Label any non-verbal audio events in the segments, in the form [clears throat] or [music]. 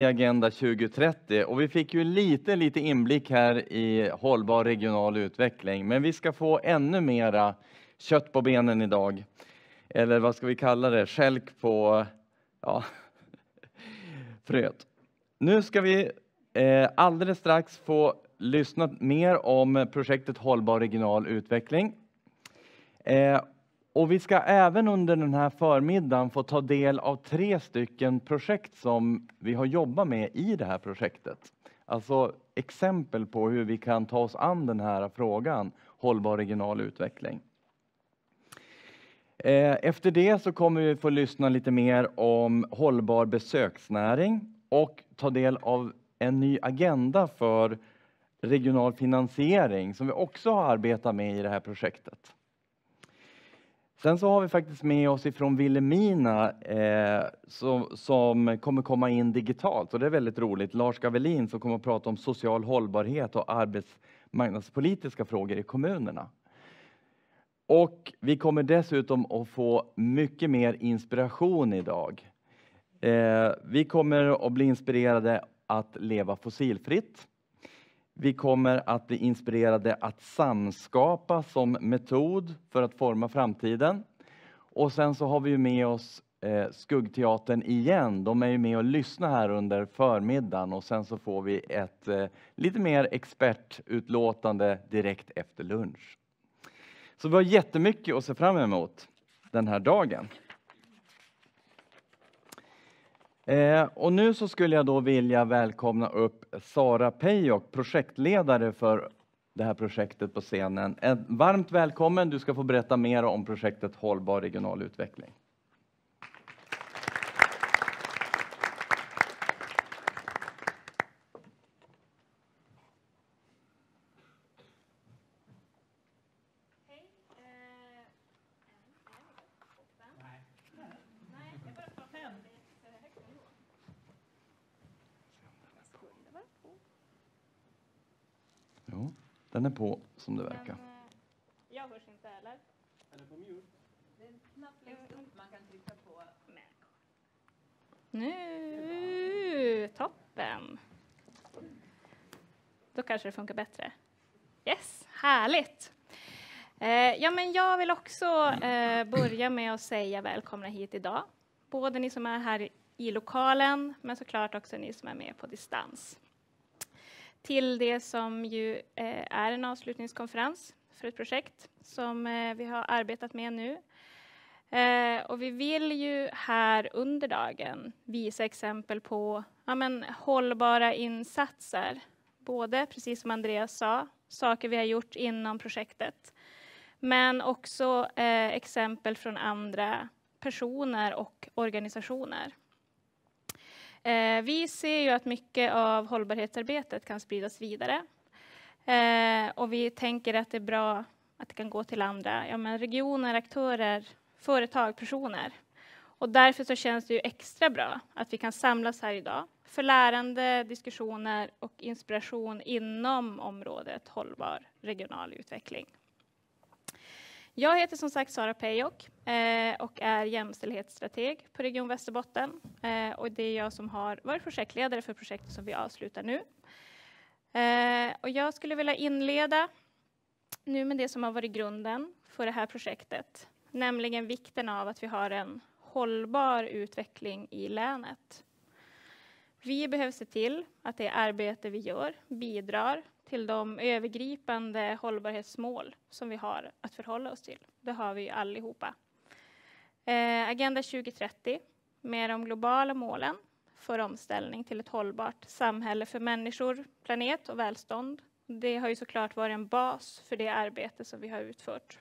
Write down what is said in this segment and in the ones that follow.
i Agenda 2030 och vi fick ju lite, lite inblick här i hållbar regional utveckling, men vi ska få ännu mera kött på benen idag. Eller vad ska vi kalla det? Skälk på ja, [laughs] fröet. Nu ska vi eh, alldeles strax få lyssna mer om projektet Hållbar regional utveckling. Eh, och vi ska även under den här förmiddagen få ta del av tre stycken projekt som vi har jobbat med i det här projektet. Alltså exempel på hur vi kan ta oss an den här frågan, hållbar regional utveckling. Eh, efter det så kommer vi få lyssna lite mer om hållbar besöksnäring och ta del av en ny agenda för regional finansiering som vi också har arbetat med i det här projektet. Sen så har vi faktiskt med oss ifrån Vilhelmina eh, som, som, kommer komma in digitalt och det är väldigt roligt. Lars Gavelin som kommer att prata om social hållbarhet och arbetsmarknadspolitiska frågor i kommunerna. Och vi kommer dessutom att få mycket mer inspiration idag. Eh, vi kommer att bli inspirerade att leva fossilfritt. Vi kommer att bli inspirerade att samskapa som metod för att forma framtiden. Och sen så har vi med oss eh, Skuggteatern igen. De är ju med och lyssnar här under förmiddagen och sen så får vi ett eh, lite mer expertutlåtande direkt efter lunch. Så vi har jättemycket att se fram emot den här dagen. Eh, och nu så skulle jag då vilja välkomna upp Sara Pejok, projektledare för det här projektet på scenen. En varmt välkommen, du ska få berätta mer om projektet Hållbar regional utveckling. Är på som det verkar. Jag hörs inte heller. Eller på mute. Det är en knapp längst upp man kan trycka på. Nu, toppen. Då kanske det funkar bättre. Yes, härligt. Eh, ja, men jag vill också eh, börja med att säga välkomna hit idag. Både ni som är här i lokalen, men såklart också ni som är med på distans till det som ju eh, är en avslutningskonferens för ett projekt som eh, vi har arbetat med nu. Eh, och vi vill ju här under dagen visa exempel på ja, men, hållbara insatser. Både, precis som Andreas sa, saker vi har gjort inom projektet. Men också eh, exempel från andra personer och organisationer. Eh, vi ser ju att mycket av hållbarhetsarbetet kan spridas vidare. Eh, och vi tänker att det är bra att det kan gå till andra ja, men regioner, aktörer, företag, personer. Och därför så känns det ju extra bra att vi kan samlas här idag för lärande, diskussioner och inspiration inom området hållbar regional utveckling. Jag heter som sagt Sara Pejok eh, och är jämställdhetsstrateg på Region Västerbotten. Eh, och det är jag som har varit projektledare för projektet som vi avslutar nu. Eh, och jag skulle vilja inleda nu med det som har varit grunden för det här projektet, nämligen vikten av att vi har en hållbar utveckling i länet. Vi behöver se till att det arbete vi gör bidrar till de övergripande hållbarhetsmål som vi har att förhålla oss till. Det har vi allihopa. Eh, Agenda 2030 med de globala målen för omställning till ett hållbart samhälle för människor, planet och välstånd. Det har ju såklart varit en bas för det arbete som vi har utfört.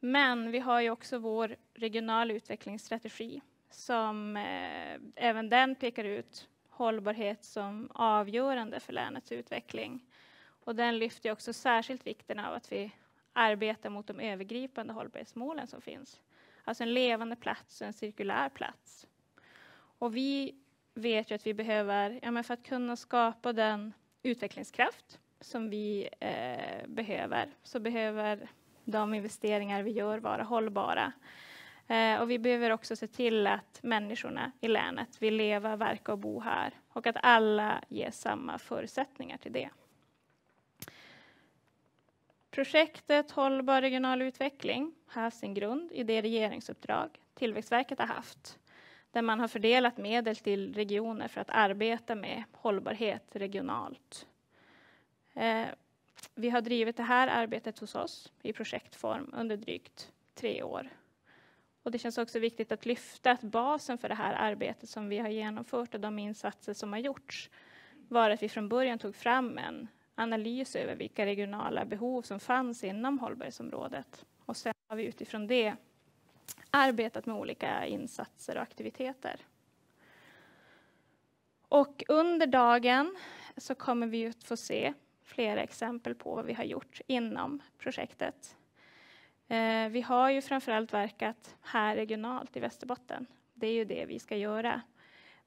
Men vi har ju också vår regionala utvecklingsstrategi som eh, även den pekar ut hållbarhet som avgörande för länets utveckling. Och den lyfter också särskilt vikten av att vi arbetar mot de övergripande hållbarhetsmålen som finns. Alltså en levande plats, en cirkulär plats. Och vi vet ju att vi behöver, ja men för att kunna skapa den utvecklingskraft som vi eh, behöver, så behöver de investeringar vi gör vara hållbara. Eh, och vi behöver också se till att människorna i länet vill leva, verka och bo här och att alla ges samma förutsättningar till det. Projektet Hållbar regional utveckling har haft sin grund i det regeringsuppdrag Tillväxtverket har haft där man har fördelat medel till regioner för att arbeta med hållbarhet regionalt. Eh, vi har drivit det här arbetet hos oss i projektform under drygt tre år. Och det känns också viktigt att lyfta att basen för det här arbetet som vi har genomfört och de insatser som har gjorts var att vi från början tog fram en analys över vilka regionala behov som fanns inom hållbarhetsområdet. Och sen har vi utifrån det arbetat med olika insatser och aktiviteter. Och under dagen så kommer vi att få se flera exempel på vad vi har gjort inom projektet. Eh, vi har ju framförallt verkat här regionalt i Västerbotten. Det är ju det vi ska göra.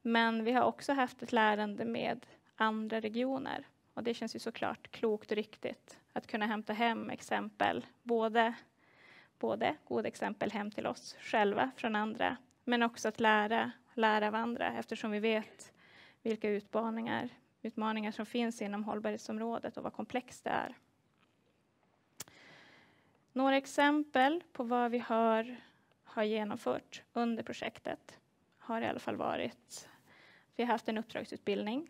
Men vi har också haft ett lärande med andra regioner och det känns ju såklart klokt och riktigt att kunna hämta hem exempel, både, både goda exempel hem till oss själva från andra, men också att lära, lära av andra eftersom vi vet vilka utmaningar, utmaningar som finns inom hållbarhetsområdet och vad komplext det är. Några exempel på vad vi har, har genomfört under projektet har i alla fall varit vi har haft en uppdragsutbildning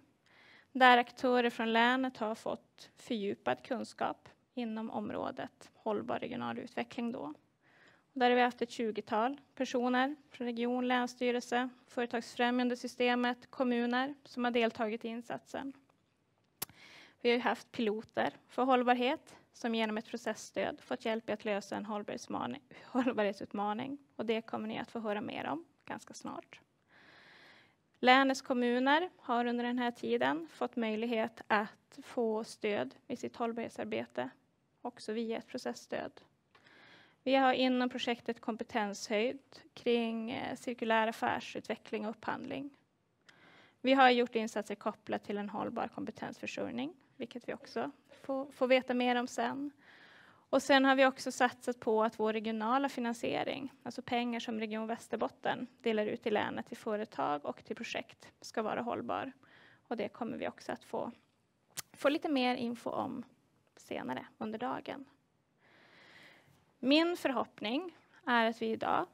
där aktörer från länet har fått fördjupad kunskap inom området hållbar regional utveckling. Då. Där har vi haft ett 20-tal personer från region, länsstyrelse, företagsfrämjande systemet, kommuner som har deltagit i insatsen. Vi har haft piloter för hållbarhet som genom ett processstöd fått hjälp i att lösa en [laughs] hållbarhetsutmaning. Och det kommer ni att få höra mer om ganska snart. Länets kommuner har under den här tiden fått möjlighet att få stöd i sitt hållbarhetsarbete, också via ett processstöd. Vi har inom projektet kompetenshöjd kring eh, cirkulär affärsutveckling och upphandling. Vi har gjort insatser kopplat till en hållbar kompetensförsörjning, vilket vi också får, får veta mer om sen. Och sen har vi också satsat på att vår regionala finansiering, alltså pengar som Region Västerbotten delar ut i länet till företag och till projekt, ska vara hållbar. Och det kommer vi också att få, få lite mer info om senare under dagen. Min förhoppning är att vi idag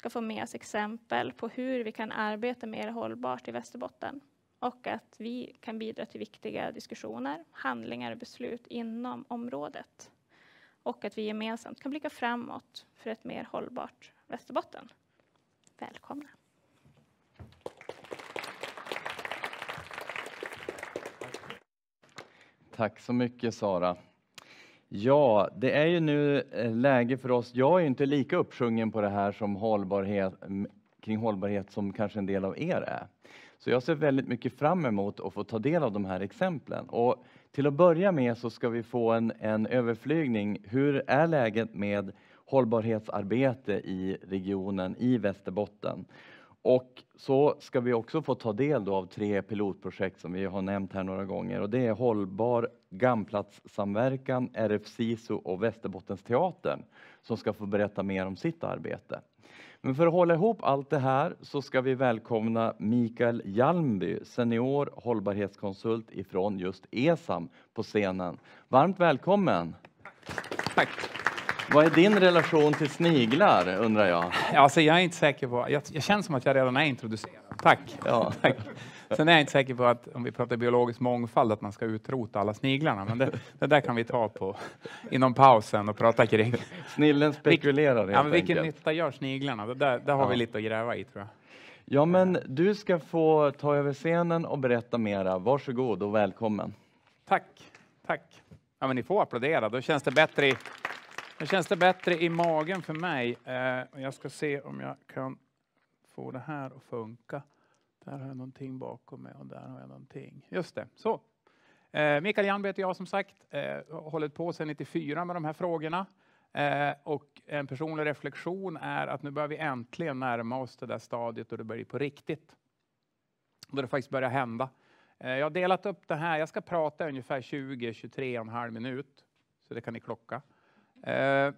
ska få med oss exempel på hur vi kan arbeta mer hållbart i Västerbotten och att vi kan bidra till viktiga diskussioner, handlingar och beslut inom området och att vi gemensamt kan blicka framåt för ett mer hållbart Västerbotten. Välkomna! Tack så mycket Sara. Ja, det är ju nu eh, läge för oss. Jag är inte lika uppsjungen på det här som hållbarhet, kring hållbarhet som kanske en del av er är. Så jag ser väldigt mycket fram emot att få ta del av de här exemplen. Och till att börja med så ska vi få en, en överflygning. Hur är läget med hållbarhetsarbete i regionen i Västerbotten? Och så ska vi också få ta del av tre pilotprojekt som vi har nämnt här några gånger och det är Hållbar Gamplatssamverkan, RF SISU och Västerbottensteatern som ska få berätta mer om sitt arbete. Men för att hålla ihop allt det här så ska vi välkomna Mikael Hjalmby, senior hållbarhetskonsult ifrån just ESAM på scenen. Varmt välkommen! Tack! Vad är din relation till sniglar undrar jag? Alltså jag är inte säker på, jag, jag känner som att jag redan är introducerad. Tack! Ja. [laughs] Tack. Sen är jag inte säker på att om vi pratar biologisk mångfald att man ska utrota alla sniglarna, men det, det där kan vi ta på inom pausen och prata kring. Snillen spekulerar helt ja, men Vilken enkelt. nytta gör sniglarna? Det där, där har Ja. vi lite att gräva i tror jag. Ja, men du ska få ta över scenen och berätta mera. Varsågod och välkommen. Tack, tack. Ja, men ni får applådera, då känns det bättre i, nu känns det bättre i magen för mig. Eh, jag ska se om jag kan få det här att funka. Där har jag någonting bakom mig och där har jag någonting. Just det, så. Eh, Mikael Jandby heter jag som sagt. Eh, har hållit på sedan 94 med de här frågorna. Och en personlig reflektion är att nu börjar vi äntligen närma oss det där stadiet då det börjar bli på riktigt. Då det faktiskt börjar hända. Jag har delat upp det här. Jag ska prata ungefär 20-23 och en halv minut. Så det kan ni klocka. Eh,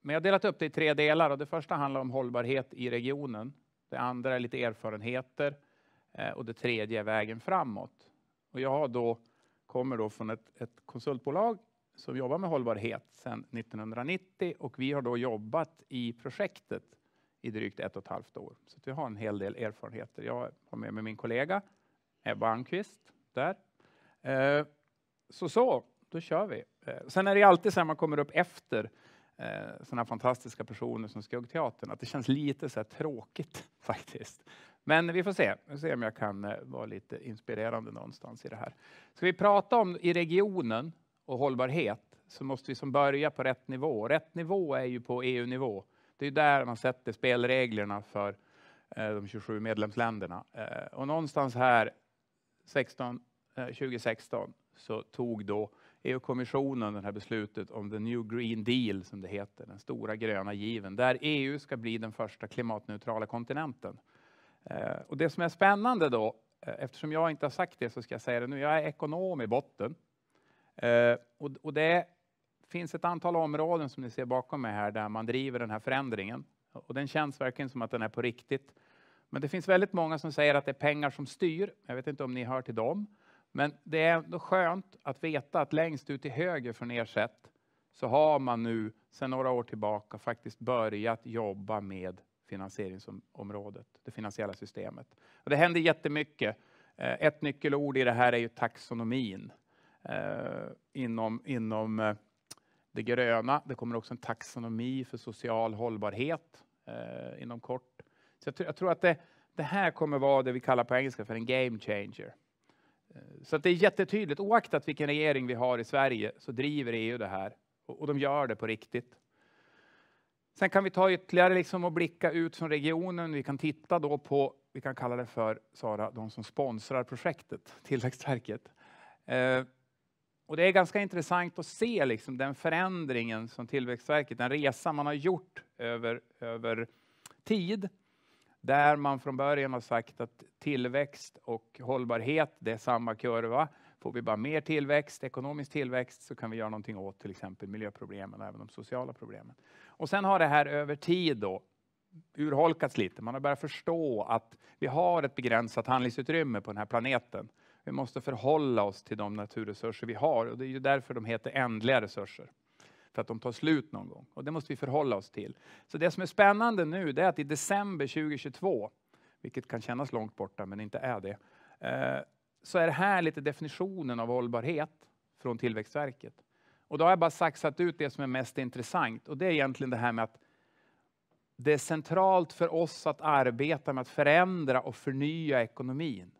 men jag har delat upp det i tre delar och det första handlar om hållbarhet i regionen. Det andra är lite erfarenheter eh, och det tredje är vägen framåt. Och jag då, kommer då från ett, ett konsultbolag som jobbar med hållbarhet sedan 1990 och vi har då jobbat i projektet i drygt ett och ett halvt år. Så vi har en hel del erfarenheter. Jag har med mig min kollega Ebba Almqvist där. Eh, så så, då kör vi. Eh, sen är det alltid så när man kommer upp efter eh, sådana fantastiska personer som Skuggteatern, att det känns lite så tråkigt [laughs] faktiskt. Men vi får se, vi får se om jag kan eh, vara lite inspirerande någonstans i det här. Ska vi prata om i regionen och hållbarhet så måste vi som börja på rätt nivå. Rätt nivå är ju på EU-nivå. Det är där man sätter spelreglerna för eh, de 27 medlemsländerna. Och någonstans här 16, 2016 så tog då EU-kommissionen det här beslutet om the new green deal som det heter, den stora gröna given, där EU ska bli den första klimatneutrala kontinenten. Eh, och det som är spännande då, eh, eftersom jag inte har sagt det så ska jag säga det nu, jag är ekonom i botten. Eh, och det finns ett antal områden som ni ser bakom mig här där man driver den här förändringen. Och den känns verkligen som att den är på riktigt. Men det finns väldigt många som säger att det är pengar som styr. Jag vet inte om ni hör till dem. Men det är ändå skönt att veta att längst ut till höger från er sätt så har man nu sedan några år tillbaka faktiskt börjat jobba med finansieringsområdet, det finansiella systemet. Och det händer jättemycket. Eh, ett nyckelord i det här är ju taxonomin eh, inom, inom eh, det gröna. Det kommer också en taxonomi för social hållbarhet inom kort. Så jag, jag tror att det, det här kommer vara det vi kallar på engelska för en game changer. Eh, så det är jättetydligt, oaktat vilken regering vi har i Sverige så driver EU det här och de gör det på riktigt. Sen kan vi ta ytterligare liksom och blicka ut från regionen. Vi kan titta då på, vi kan kalla det för, Sara, de som sponsrar projektet, [laughs] Tillväxtverket. Eh, och det är ganska intressant att se liksom den förändringen som Tillväxtverket, den resa man har gjort över, över tid där man från början har sagt att tillväxt och hållbarhet, det är samma kurva. Får vi bara mer tillväxt, ekonomisk tillväxt, så kan vi göra någonting åt till exempel miljöproblemen och även de sociala problemen. Och sen har det här över tid då urholkats lite. Man har börjat förstå att vi har ett begränsat handlingsutrymme på den här planeten. Vi måste förhålla oss till de naturresurser vi har och det är ju därför de heter ändliga resurser för att de tar slut någon gång. Och det måste vi förhålla oss till. Så det som är spännande nu det är att i december 2022, vilket kan kännas långt borta men inte är det, eh, så är det här lite definitionen av hållbarhet från Tillväxtverket. Och då har jag bara saxat ut det som är mest intressant och det är egentligen det här med att det är centralt för oss att arbeta med att förändra och förnya ekonomin.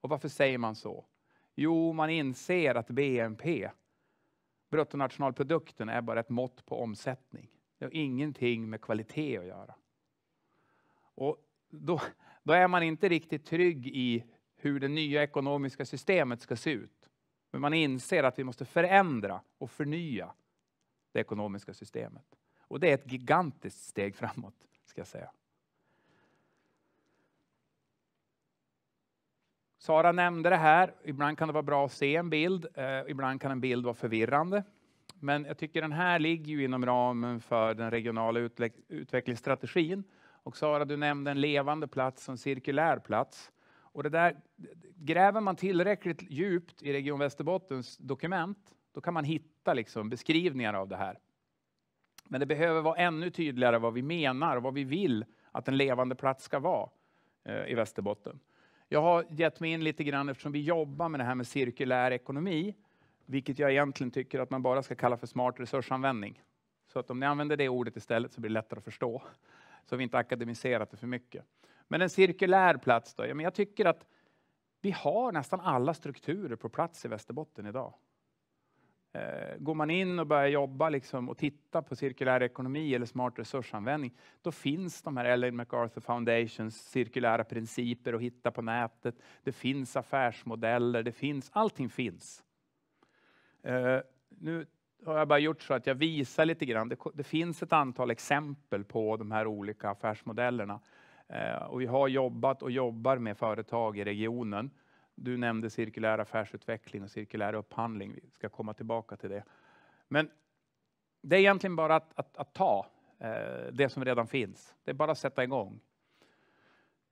Och varför säger man så? Jo, man inser att BNP bruttonationalprodukten är bara ett mått på omsättning. Det har ingenting med kvalitet att göra. Och då, då är man inte riktigt trygg i hur det nya ekonomiska systemet ska se ut. Men man inser att vi måste förändra och förnya det ekonomiska systemet. Och det är ett gigantiskt steg framåt, ska jag säga. Sara nämnde det här, ibland kan det vara bra att se en bild, eh, ibland kan en bild vara förvirrande. Men jag tycker den här ligger ju inom ramen för den regionala utveck utvecklingsstrategin. Och Sara, du nämnde en levande plats och en cirkulär plats. Och det där, gräver man tillräckligt djupt i Region Västerbottens dokument, då kan man hitta liksom beskrivningar av det här. Men det behöver vara ännu tydligare vad vi menar och vad vi vill att en levande plats ska vara eh, i Västerbotten. Jag har gett mig in lite grann eftersom vi jobbar med det här med cirkulär ekonomi, vilket jag egentligen tycker att man bara ska kalla för smart resursanvändning. Så att om ni använder det ordet istället så blir det lättare att förstå. Så vi inte akademiserat det för mycket. Men en cirkulär plats då? Ja, men jag tycker att vi har nästan alla strukturer på plats i Västerbotten idag. Eh, går man in och börjar jobba liksom och titta på cirkulär ekonomi eller smart resursanvändning, då finns de här Ellen MacArthur Foundations cirkulära principer att hitta på nätet. Det finns affärsmodeller, det finns, allting finns. Eh, nu har jag bara gjort så att jag visar lite grann. Det, det finns ett antal exempel på de här olika affärsmodellerna. Eh, och vi har jobbat och jobbar med företag i regionen du nämnde cirkulär affärsutveckling och cirkulär upphandling. Vi ska komma tillbaka till det. Men det är egentligen bara att, att, att ta eh, det som redan finns. Det är bara att sätta igång.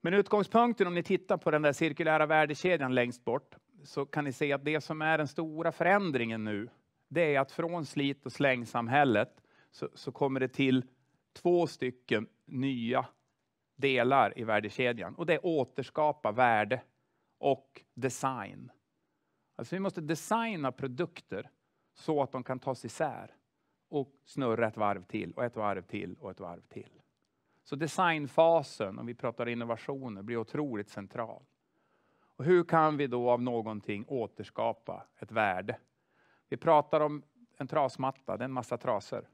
Men utgångspunkten om ni tittar på den där cirkulära värdekedjan längst bort så kan ni se att det som är den stora förändringen nu, det är att från slit och slängsamhället så, så kommer det till två stycken nya delar i värdekedjan och det är återskapa värde och design. Alltså vi måste designa produkter så att de kan tas isär och snurra ett varv till och ett varv till och ett varv till. Så designfasen, om vi pratar innovationer, blir otroligt central. Och hur kan vi då av någonting återskapa ett värde? Vi pratar om en trasmatta, det är en massa trasor.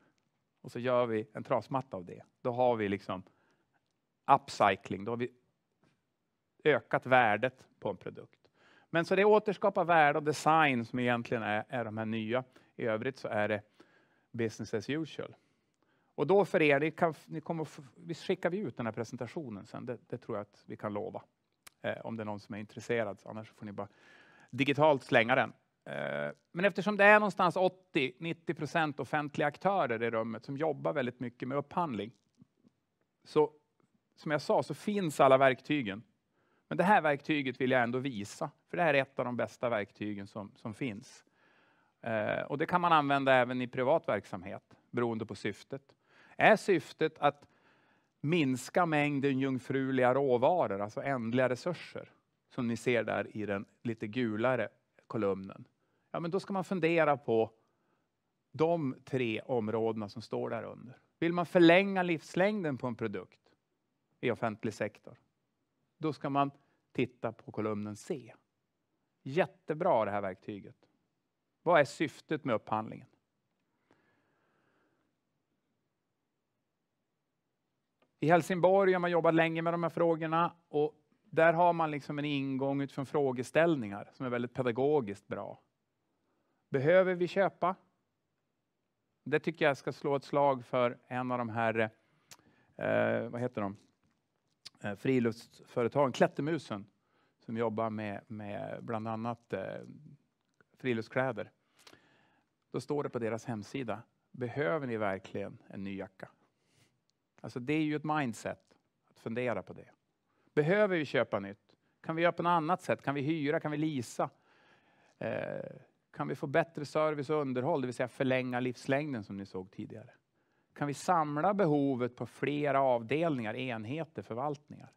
Och så gör vi en trasmatta av det. Då har vi liksom upcycling, då har vi ökat värdet på en produkt. Men så det är återskapa värde och design som egentligen är, är de här nya. I övrigt så är det business as usual. Och då för er, ni kan, ni kommer, vi skickar vi ut den här presentationen sen, det, det tror jag att vi kan lova. Eh, om det är någon som är intresserad, annars får ni bara digitalt slänga den. Eh, men eftersom det är någonstans 80-90 procent offentliga aktörer i rummet som jobbar väldigt mycket med upphandling, så som jag sa så finns alla verktygen. Men det här verktyget vill jag ändå visa, för det här är ett av de bästa verktygen som, som finns. Eh, och det kan man använda även i privat verksamhet, beroende på syftet. Är syftet att minska mängden jungfruliga råvaror, alltså ändliga resurser, som ni ser där i den lite gulare kolumnen, ja, men då ska man fundera på de tre områdena som står där under. Vill man förlänga livslängden på en produkt i offentlig sektor, då ska man titta på kolumnen C. Jättebra det här verktyget. Vad är syftet med upphandlingen? I Helsingborg har man jobbat länge med de här frågorna och där har man liksom en ingång utifrån frågeställningar som är väldigt pedagogiskt bra. Behöver vi köpa? Det tycker jag ska slå ett slag för en av de här, eh, vad heter de, Eh, friluftsföretagen, Klättermusen, som jobbar med, med bland annat eh, friluftskläder. Då står det på deras hemsida, behöver ni verkligen en ny jacka? Alltså det är ju ett mindset, att fundera på det. Behöver vi köpa nytt? Kan vi göra på något annat sätt? Kan vi hyra? Kan vi lisa? Eh, kan vi få bättre service och underhåll, det vill säga förlänga livslängden som ni såg tidigare? Kan vi samla behovet på flera avdelningar, enheter, förvaltningar?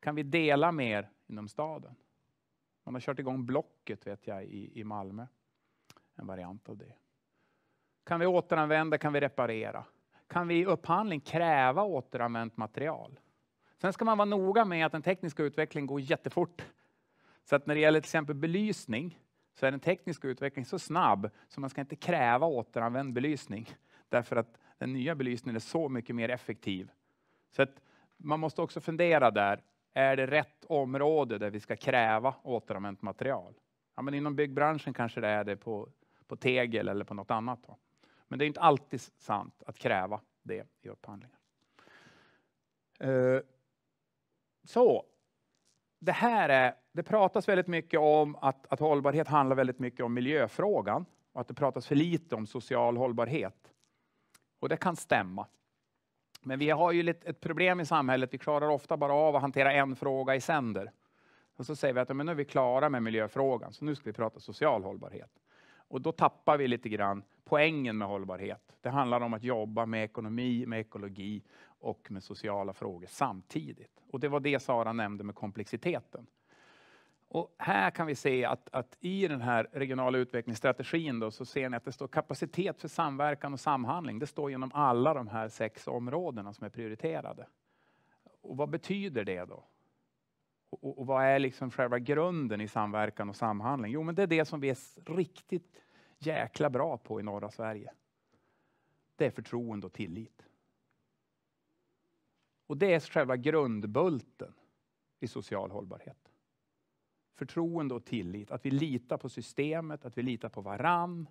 Kan vi dela mer inom staden? Man har kört igång Blocket vet jag i, i Malmö. En variant av det. Kan vi återanvända, kan vi reparera? Kan vi i upphandling kräva återanvänt material? Sen ska man vara noga med att den tekniska utvecklingen går jättefort. Så att när det gäller till exempel belysning så är den tekniska utvecklingen så snabb så man ska inte kräva återanvänd belysning. Därför att den nya belysningen är så mycket mer effektiv. Så att man måste också fundera där, är det rätt område där vi ska kräva återanvänt material? Ja, men inom byggbranschen kanske det är det på, på tegel eller på något annat. Då. Men det är inte alltid sant att kräva det i upphandlingar. Uh, så, det här är, det pratas väldigt mycket om att, att hållbarhet handlar väldigt mycket om miljöfrågan och att det pratas för lite om social hållbarhet. Och det kan stämma. Men vi har ju ett problem i samhället. Vi klarar ofta bara av att hantera en fråga i sänder. Och så säger vi att men nu är vi klara med miljöfrågan, så nu ska vi prata social hållbarhet. Och då tappar vi lite grann poängen med hållbarhet. Det handlar om att jobba med ekonomi, med ekologi och med sociala frågor samtidigt. Och det var det Sara nämnde med komplexiteten. Och här kan vi se att, att i den här regionala utvecklingsstrategin då, så ser ni att det står kapacitet för samverkan och samhandling. Det står genom alla de här sex områdena som är prioriterade. Och vad betyder det då? Och, och vad är liksom själva grunden i samverkan och samhandling? Jo, men det är det som vi är riktigt jäkla bra på i norra Sverige. Det är förtroende och tillit. Och det är själva grundbulten i social hållbarhet. Förtroende och tillit, att vi litar på systemet, att vi litar på varann.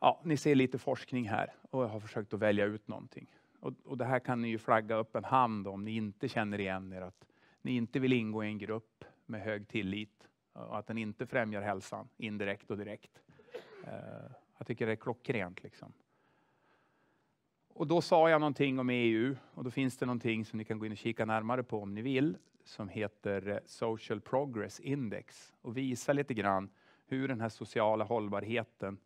Ja, ni ser lite forskning här och jag har försökt att välja ut någonting. Och, och det här kan ni ju flagga upp en hand om ni inte känner igen er, att ni inte vill ingå i en grupp med hög tillit och att den inte främjar hälsan indirekt och direkt. Eh, jag tycker det är klockrent. Liksom. Och då sa jag någonting om EU och då finns det någonting som ni kan gå in och kika närmare på om ni vill som heter eh, Social Progress Index och visar lite grann hur den här sociala hållbarheten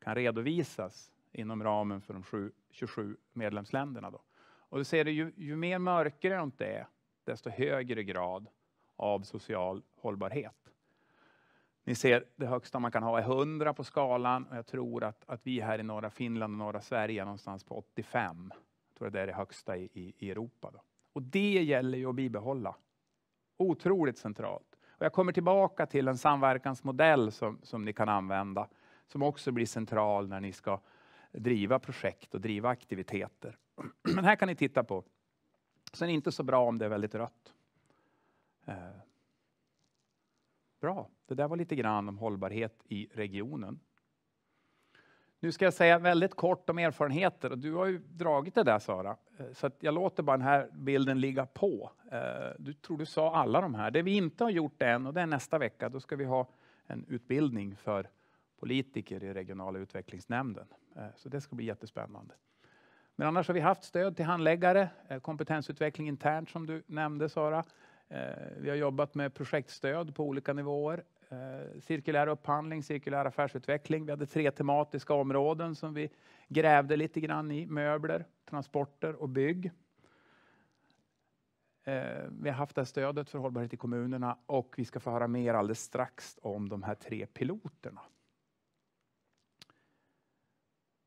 kan redovisas inom ramen för de 27 medlemsländerna. Då. Och du ser det, ju, ju mer mörkgrönt det är, desto högre grad av social hållbarhet. Ni ser, det högsta man kan ha är 100 på skalan och jag tror att, att vi här i norra Finland och norra Sverige är någonstans på 85. Jag tror att det är det högsta i, i, i Europa. Då. Och det gäller ju att bibehålla. Otroligt centralt. Och jag kommer tillbaka till en samverkansmodell som, som ni kan använda, som också blir central när ni ska driva projekt och driva aktiviteter. [clears throat] Men här kan ni titta på. Sen är det inte så bra om det är väldigt rött. Eh, bra, det där var lite grann om hållbarhet i regionen. Nu ska jag säga väldigt kort om erfarenheter och du har ju dragit det där Sara. Eh, så jag låter bara den här bilden ligga på. Eh, du tror du sa alla de här. Det vi inte har gjort än och det är nästa vecka, då ska vi ha en utbildning för politiker i regionala utvecklingsnämnden. Eh, så det ska bli jättespännande. Men annars har vi haft stöd till handläggare, kompetensutveckling internt som du nämnde Sara. Vi har jobbat med projektstöd på olika nivåer Eh, cirkulär upphandling, cirkulär affärsutveckling. Vi hade tre tematiska områden som vi grävde lite grann i. Möbler, transporter och bygg. Eh, vi har haft det här stödet för hållbarhet i kommunerna och vi ska få höra mer alldeles strax om de här tre piloterna.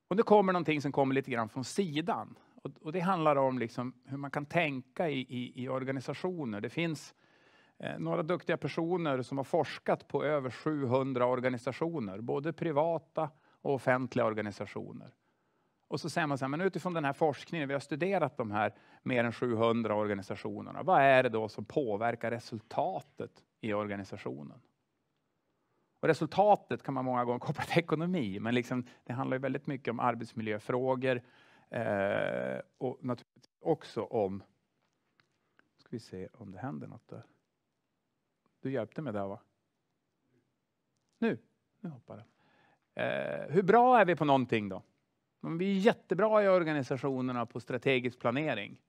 Och nu kommer någonting som kommer lite grann från sidan. Och, och det handlar om liksom hur man kan tänka i, i, i organisationer. Det finns Eh, några duktiga personer som har forskat på över 700 organisationer, både privata och offentliga organisationer. Och så säger man så här, men utifrån den här forskningen, vi har studerat de här mer än 700 organisationerna. Vad är det då som påverkar resultatet i organisationen? Och resultatet kan man många gånger koppla till ekonomi, men liksom, det handlar väldigt mycket om arbetsmiljöfrågor eh, och naturligtvis också om, ska vi se om det händer något där. Du hjälpte mig där va? Nu, nu hoppar den. Eh, hur bra är vi på någonting då? Vi är jättebra i organisationerna på strategisk planering.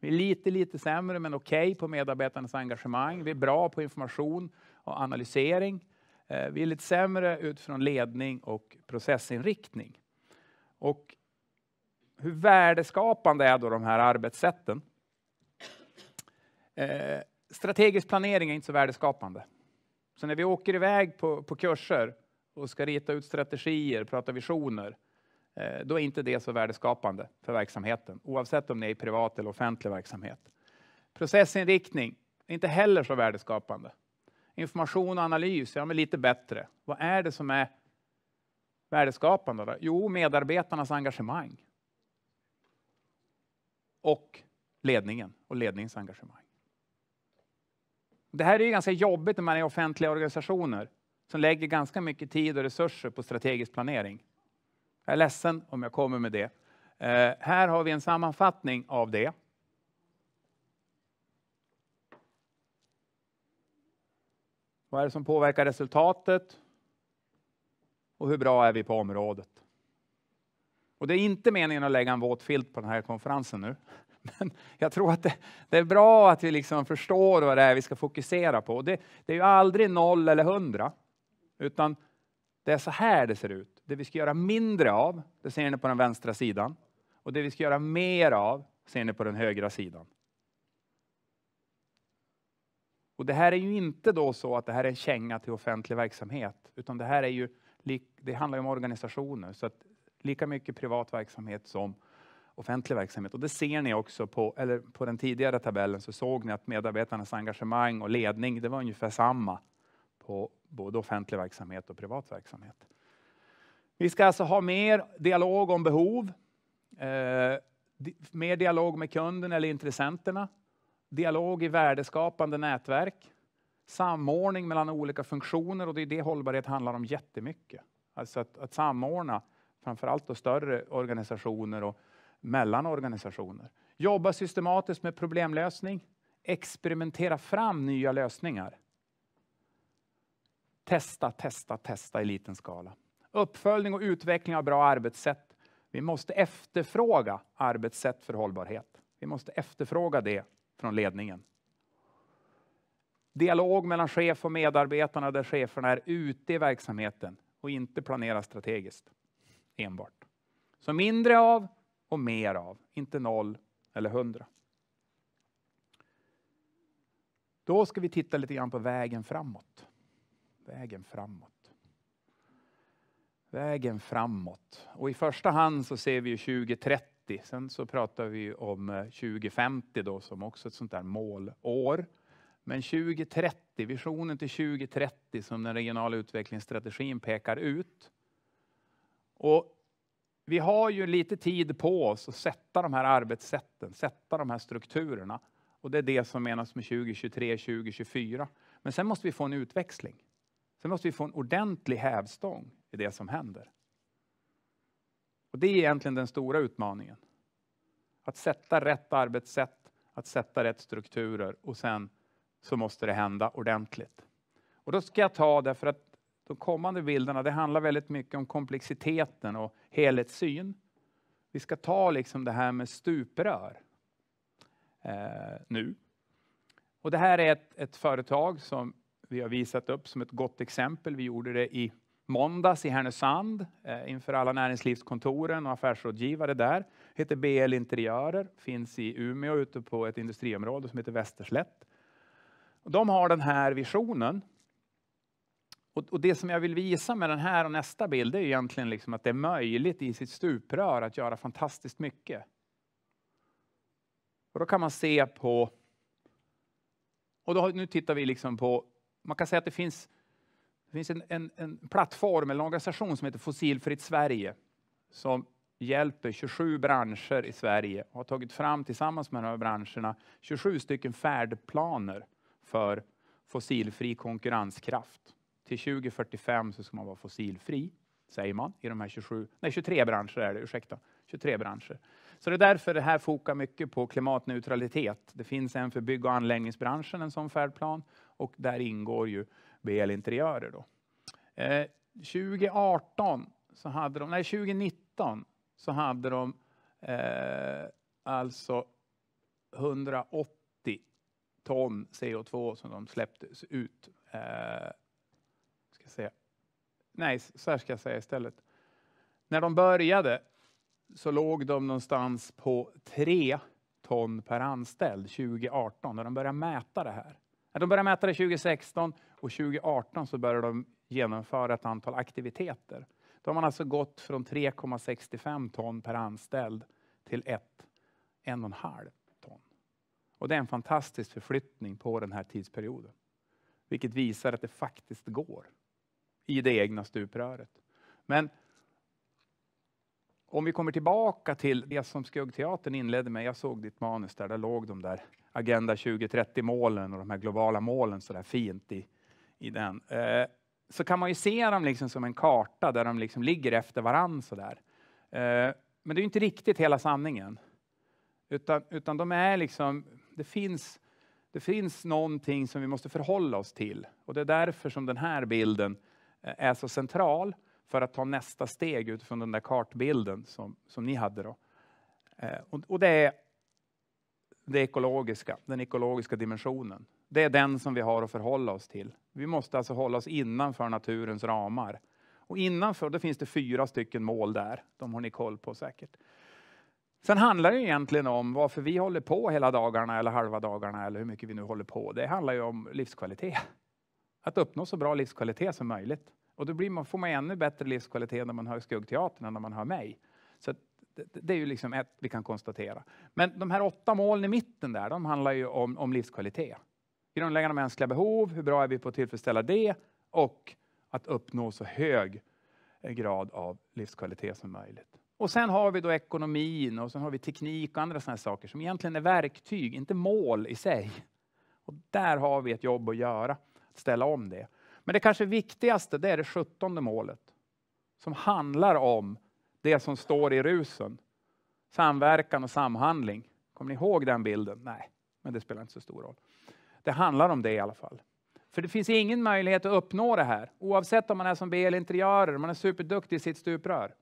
Vi är lite, lite sämre men okej okay på medarbetarnas engagemang. Vi är bra på information och analysering. Eh, vi är lite sämre utifrån ledning och processinriktning. Och hur värdeskapande är då de här arbetssätten? Eh, strategisk planering är inte så värdeskapande. Så när vi åker iväg på, på kurser och ska rita ut strategier, prata visioner, eh, då är inte det så värdeskapande för verksamheten, oavsett om det är privat eller offentlig verksamhet. Processinriktning är inte heller så värdeskapande. Information och analys, ja men lite bättre. Vad är det som är värdeskapande? Då? Jo, medarbetarnas engagemang. Och ledningen och ledningens engagemang. Det här är ganska jobbigt när man är offentliga organisationer som lägger ganska mycket tid och resurser på strategisk planering. Jag är ledsen om jag kommer med det. Eh, här har vi en sammanfattning av det. Vad är det som påverkar resultatet? Och hur bra är vi på området? Och det är inte meningen att lägga en våt filt på den här konferensen nu. [laughs] Men jag tror att det, det, är bra att vi liksom förstår vad det är vi ska fokusera på. Det, det är ju aldrig noll eller hundra, utan det är så här det ser ut. Det vi ska göra mindre av, det ser ni på den vänstra sidan. Och det vi ska göra mer av, ser ni på den högra sidan. Och det här är ju inte då så att det här är en känga till offentlig verksamhet, utan det här är ju, det handlar om organisationer. Så att lika mycket privat verksamhet som offentlig verksamhet. Och det ser ni också på, eller på den tidigare tabellen så såg ni att medarbetarnas engagemang och ledning, det var ungefär samma på både offentlig verksamhet och privat verksamhet. Vi ska alltså ha mer dialog om behov, eh, mer dialog med kunden eller intressenterna, dialog i värdeskapande nätverk, samordning mellan olika funktioner och det är det hållbarhet handlar om jättemycket. Alltså att, att samordna framförallt då större organisationer och mellan organisationer. Jobba systematiskt med problemlösning. Experimentera fram nya lösningar. Testa, testa, testa i liten skala. Uppföljning och utveckling av bra arbetssätt. Vi måste efterfråga arbetssätt för hållbarhet. Vi måste efterfråga det från ledningen. Dialog mellan chef och medarbetarna där cheferna är ute i verksamheten och inte planerar strategiskt enbart. Så mindre av och mer av, inte noll eller hundra. Då ska vi titta lite grann på vägen framåt. Vägen framåt. Vägen framåt. Och i första hand så ser vi 2030. Sen så pratar vi om eh, 2050 då som också ett sånt där målår. Men 2030, visionen till 2030 som den regionala utvecklingsstrategin pekar ut. Och vi har ju lite tid på oss att sätta de här arbetssätten, sätta de här strukturerna. Och det är det som menas med 2023, 2024. Men sen måste vi få en utväxling. Sen måste vi få en ordentlig hävstång i det som händer. Och det är egentligen den stora utmaningen. Att sätta rätt arbetssätt, att sätta rätt strukturer och sen så måste det hända ordentligt. Och då ska jag ta det för att de kommande bilderna, det handlar väldigt mycket om komplexiteten och helhetssyn. Vi ska ta liksom det här med stuprör eh, nu. Och det här är ett, ett företag som vi har visat upp som ett gott exempel. Vi gjorde det i måndags i Härnösand eh, inför alla näringslivskontoren och affärsrådgivare där. Heter BL Interiörer, finns i Umeå ute på ett industriområde som heter Västerslätt. Och de har den här visionen. Och, och, det som jag vill visa med den här och nästa bild är egentligen liksom att det är möjligt i sitt stuprör att göra fantastiskt mycket. Och då kan man se på, och då, nu tittar vi liksom på, man kan säga att det finns, det finns en, en, en plattform, en organisation som heter Fossilfritt Sverige, som hjälper 27 branscher i Sverige och har tagit fram tillsammans med de här branscherna 27 stycken färdplaner för fossilfri konkurrenskraft. Till 2045 så ska man vara fossilfri, säger man, i de här 27, nej 23 branscher är det, ursäkta. 23 branscher. Så det är därför det här fokar mycket på klimatneutralitet. Det finns en för bygg och anläggningsbranschen, en sån färdplan, och där ingår ju BL Interiörer. Då. Eh, 2018, så hade de, nej 2019, så hade de eh, alltså 180 ton CO2 som de släppte ut. Eh, ska säga. Nej, så här ska jag säga istället. När de började så låg de någonstans på 3 ton per anställd 2018 när de började mäta det här. De började mäta det 2016 och 2018 så började de genomföra ett antal aktiviteter. Då har man alltså gått från 3,65 ton per anställd till 1, 1,5 ton. Och det är en fantastisk förflyttning på den här tidsperioden. Vilket visar att det faktiskt går i det egna stupröret. Men om vi kommer tillbaka till det som Skuggteatern inledde med. Jag såg ditt manus där, där låg de där Agenda 2030-målen och de här globala målen så där fint i, i den. Eh, så kan man ju se dem liksom som en karta där de liksom ligger efter varann så där. Eh, men det är inte riktigt hela sanningen. Utan, utan de är liksom, det finns, det finns någonting som vi måste förhålla oss till. Och det är därför som den här bilden Eh, är så central för att ta nästa steg utifrån den där kartbilden som, som ni hade. Då. Eh, och, och, det är det ekologiska, den ekologiska dimensionen. Det är den som vi har att förhålla oss till. Vi måste alltså hålla oss innanför naturens ramar. Och innanför, då finns det fyra stycken mål där. De har ni koll på säkert. Sen handlar det egentligen om varför vi håller på hela dagarna eller halva dagarna eller hur mycket vi nu håller på. Det handlar ju om livskvalitet. Att uppnå så bra livskvalitet som möjligt. Och då blir man, får man ännu bättre livskvalitet när man hör skuggteatern än när man hör mig. Så det, det, är ju liksom ett vi kan konstatera. Men de här åtta målen i mitten där, de handlar ju om, om livskvalitet. Grundläggande mänskliga behov, hur bra är vi på att tillfredsställa det? Och att uppnå så hög eh, grad av livskvalitet som möjligt. Och sen har vi då ekonomin och sen har vi teknik och andra sådana saker som egentligen är verktyg, inte mål i sig. Och där har vi ett jobb att göra, ställa om det. Men det kanske viktigaste det är det sjuttonde målet. Som handlar om det som står i rusen. Samverkan och samhandling. Kommer ni ihåg den bilden? Nej, men det spelar inte så stor roll. Det handlar om det i alla fall. För det finns ingen möjlighet att uppnå det här, oavsett om man är som BL-interiörer, man är superduktig i sitt stuprör.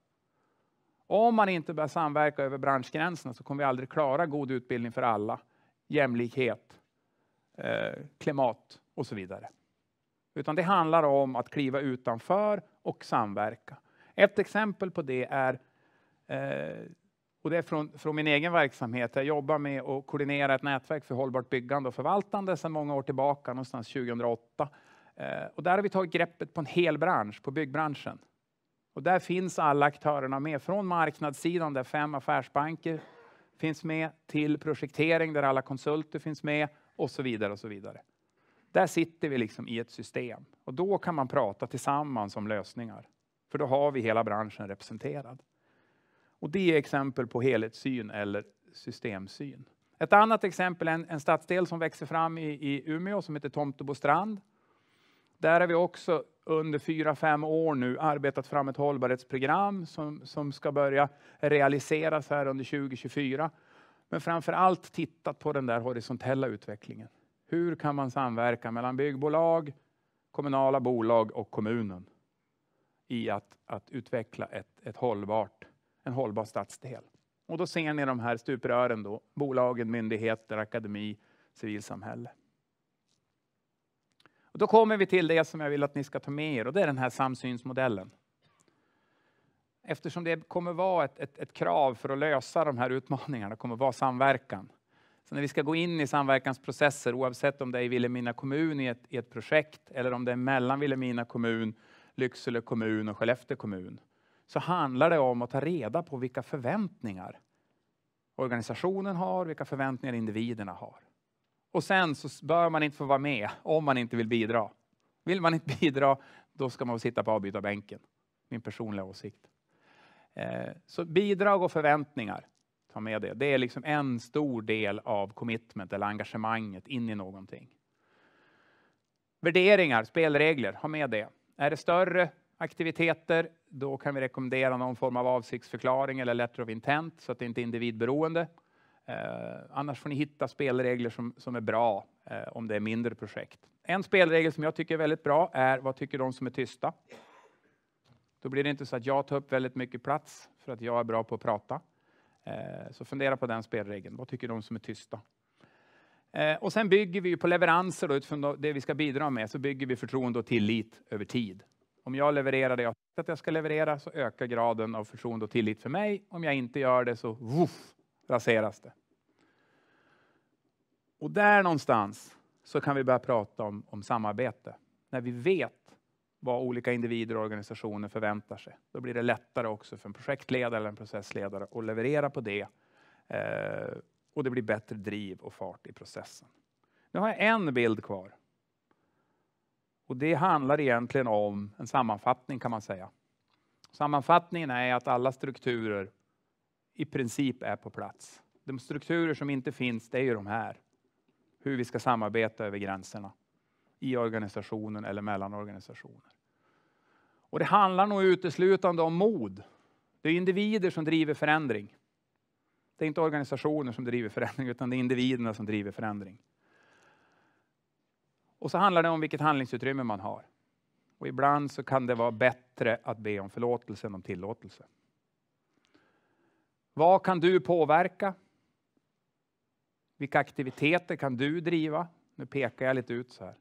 Om man inte börjar samverka över branschgränserna så kommer vi aldrig klara god utbildning för alla, jämlikhet, eh, klimat och så vidare. Utan det handlar om att kliva utanför och samverka. Ett exempel på det är, eh, och det är från, från min egen verksamhet, jag jobbar med att koordinera ett nätverk för hållbart byggande och förvaltande sedan många år tillbaka, någonstans 2008. Eh, och där har vi tagit greppet på en hel bransch, på byggbranschen. Och där finns alla aktörerna med, från marknadssidan där fem affärsbanker finns med, till projektering där alla konsulter finns med och så vidare. och så vidare. Där sitter vi liksom i ett system och då kan man prata tillsammans om lösningar. För då har vi hela branschen representerad. Och det är exempel på helhetssyn eller systemsyn. Ett annat exempel är en, en stadsdel som växer fram i, i Umeå som heter Tomtebostrand. Där har vi också under fyra, fem år nu arbetat fram ett hållbarhetsprogram som, som ska börja realiseras här under 2024. Men framför allt tittat på den där horisontella utvecklingen. Hur kan man samverka mellan byggbolag, kommunala bolag och kommunen i att, att utveckla ett, ett hållbart, en hållbar stadsdel? Och då ser ni de här stuprören då, bolagen, myndigheter, akademi, civilsamhälle. Och då kommer vi till det som jag vill att ni ska ta med er och det är den här samsynsmodellen. Eftersom det kommer vara ett, ett, ett krav för att lösa de här utmaningarna, kommer vara samverkan. Så när vi ska gå in i samverkansprocesser, oavsett om det är i Vilhelmina kommun i ett, i ett projekt eller om det är mellan Vilhelmina kommun, Lycksele kommun och Skellefteå kommun, så handlar det om att ta reda på vilka förväntningar organisationen har, vilka förväntningar individerna har. Och sen så bör man inte få vara med om man inte vill bidra. Vill man inte [laughs] bidra, då ska man sitta på avbytarbänken. Min personliga åsikt. Eh, så bidrag och förväntningar, ta med det. Det är liksom en stor del av commitment eller engagemanget in i någonting. Värderingar, spelregler, ha med det. Är det större aktiviteter, då kan vi rekommendera någon form av avsiktsförklaring eller letter of intent så att det inte är individberoende. Eh, annars får ni hitta spelregler som, som är bra eh, om det är mindre projekt. En spelregel som jag tycker är väldigt bra är vad tycker de som är tysta? Då blir det inte så att jag tar upp väldigt mycket plats för att jag är bra på att prata. Eh, så fundera på den spelregeln. Vad tycker de som är tysta? Eh, och sen bygger vi på leveranser då, utifrån det vi ska bidra med, så bygger vi förtroende och tillit över tid. Om jag levererar det jag sagt att jag ska leverera så ökar graden av förtroende och tillit för mig. Om jag inte gör det så woof, raseras det. Och där någonstans så kan vi börja prata om, om samarbete. När vi vet vad olika individer och organisationer förväntar sig. Då blir det lättare också för en projektledare eller en processledare att leverera på det. Eh, och det blir bättre driv och fart i processen. Nu har jag en bild kvar. Och det handlar egentligen om en sammanfattning kan man säga. Sammanfattningen är att alla strukturer i princip är på plats. De strukturer som inte finns, det är ju de här. Hur vi ska samarbeta över gränserna i organisationen eller mellan organisationer. Och det handlar nog uteslutande om mod. Det är individer som driver förändring. Det är inte organisationer som driver förändring, utan det är individerna som driver förändring. Och så handlar det om vilket handlingsutrymme man har. Och ibland så kan det vara bättre att be om förlåtelse än om tillåtelse. Vad kan du påverka? Vilka aktiviteter kan du driva? Nu pekar jag lite ut så här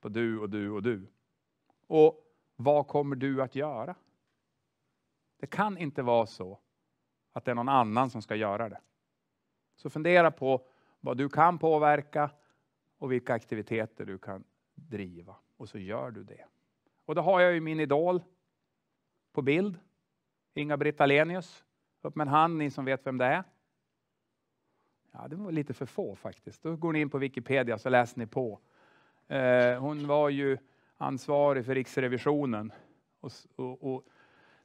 på du och du och du. Och vad kommer du att göra? Det kan inte vara så att det är någon annan som ska göra det. Så fundera på vad du kan påverka och vilka aktiviteter du kan driva. Och så gör du det. Och då har jag ju min idol på bild. Inga-Britt Ahlenius. Upp med en hand ni som vet vem det är. Ja, det var lite för få faktiskt. Då går ni in på Wikipedia så läser ni på. Eh, hon var ju ansvarig för Riksrevisionen och, och, och,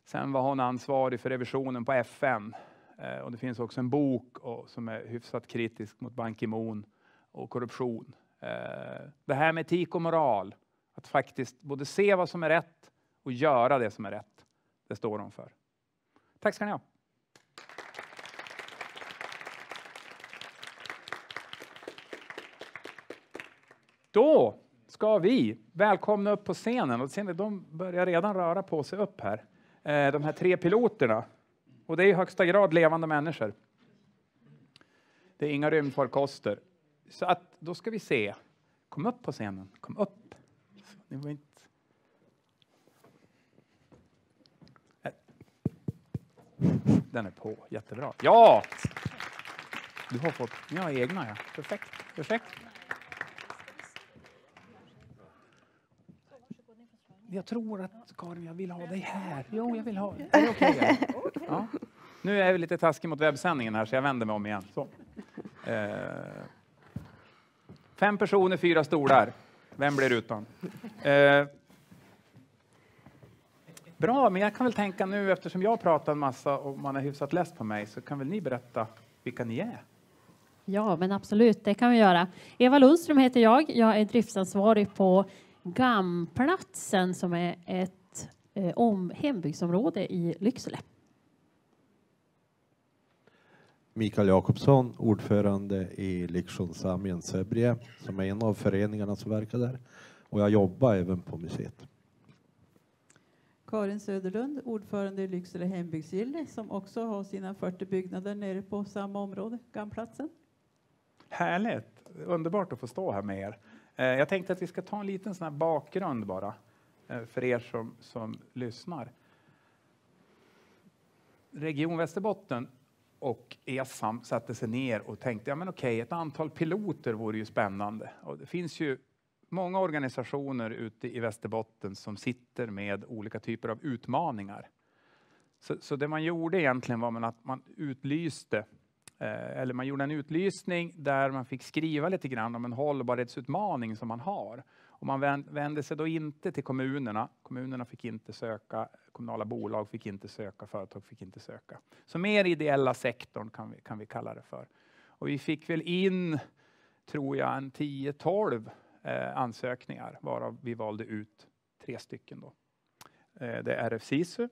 sen var hon ansvarig för revisionen på FN. Eh, och det finns också en bok och, som är hyfsat kritisk mot Ban Ki-Moon och korruption. Eh, det här med etik och moral, att faktiskt både se vad som är rätt och göra det som är rätt. Det står hon för. Tack ska ni ha. Då ska vi välkomna upp på scenen. Och ser ni, de börjar redan röra på sig upp här. Eh, de här tre piloterna. Och det är i högsta grad levande människor. Det är inga rymdfarkoster. Så att då ska vi se. Kom upp på scenen. Kom upp. Ni var inte... Eh. Den är på. Jättebra. Ja! Du har fått... Ni har egna, ja. Perfekt. Perfekt. Jag tror att Karin, jag vill ha dig här. Jo, jag vill ha dig. Är det okej? Ja. [laughs] Nu är vi lite taskig mot webbsändningen här, så jag vänder mig om igen. Så. Eh, fem personer, fyra stolar. Vem blir utan? Eh, bra, men jag kan väl tänka nu, eftersom jag pratar en massa och man är hyfsat less på mig, så kan väl ni berätta vilka ni är? Ja, men absolut, det kan vi göra. Eva Lundström heter jag. Jag är driftsansvarig på GAM-platsen som är ett eh, om, hembygdsområde i Lycksele. Mikael Jakobsson, ordförande i Liksom Samien Sebrie, som är en av föreningarna som verkar där. Och jag jobbar även på museet. Karin Söderlund, ordförande i Lycksele hembygdsgille, som också har sina 40 byggnader nere på samma område, Gamplatsen. Härligt! Underbart att få stå här med er. Eh, jag tänkte att vi ska ta en liten sån här bakgrund bara, eh, för er som, som lyssnar. Region Västerbotten och ESAM satte sig ner och tänkte, ja men okej, ett antal piloter vore ju spännande. Och det finns ju många organisationer ute i Västerbotten som sitter med olika typer av utmaningar. Så, så det man gjorde egentligen var att man utlyste Eh, eller man gjorde en utlysning där man fick skriva lite grann om en hållbarhetsutmaning som man har. Och man vände sig då inte till kommunerna. Kommunerna fick inte söka, kommunala bolag fick inte söka, företag fick inte söka. Så mer ideella sektorn kan vi, kan vi kalla det för. Och vi fick väl in, tror jag, en 10-12 eh, ansökningar varav vi valde ut tre stycken. Då. Eh, det är RF SISU,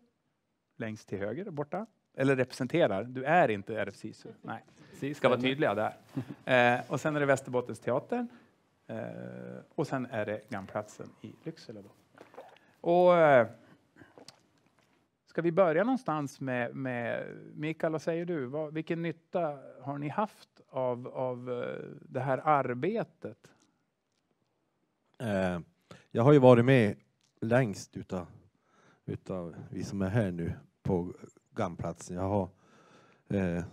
längst till höger borta. Eller representerar, du är inte RF SISU. [laughs] Nej, vi ska vara tydliga där. [laughs] Eh, och sen är det Västerbottens teater. Eh, och sen är det Gamplatsen i Lycksele. Då. Och, eh, ska vi börja någonstans med, med Mikael, vad säger du? Vad, vilken nytta har ni haft av, av eh, det här arbetet? Eh, jag har ju varit med längst utav, utav vi som är här nu på GAM-platsen. Jag har eh,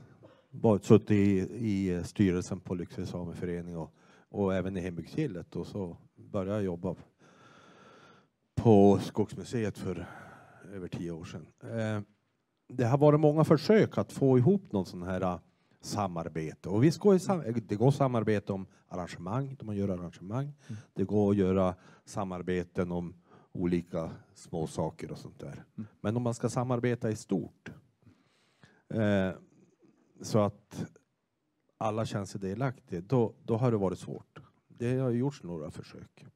varit, suttit i, i styrelsen på Lycksele sameförening och, och även i hembygdsgillet och så började jag jobba på Skogsmuseet för över tio år sedan. Eh, det har varit många försök att få ihop någon sån här uh, samarbete och visst går det går samarbete om arrangemang, man gör arrangemang. Mm. Det går att göra samarbeten om olika små saker och sånt där. Mm. Men om man ska samarbeta i stort eh, så att alla känner sig delaktiga, då, då har det varit svårt. Det har gjorts några försök.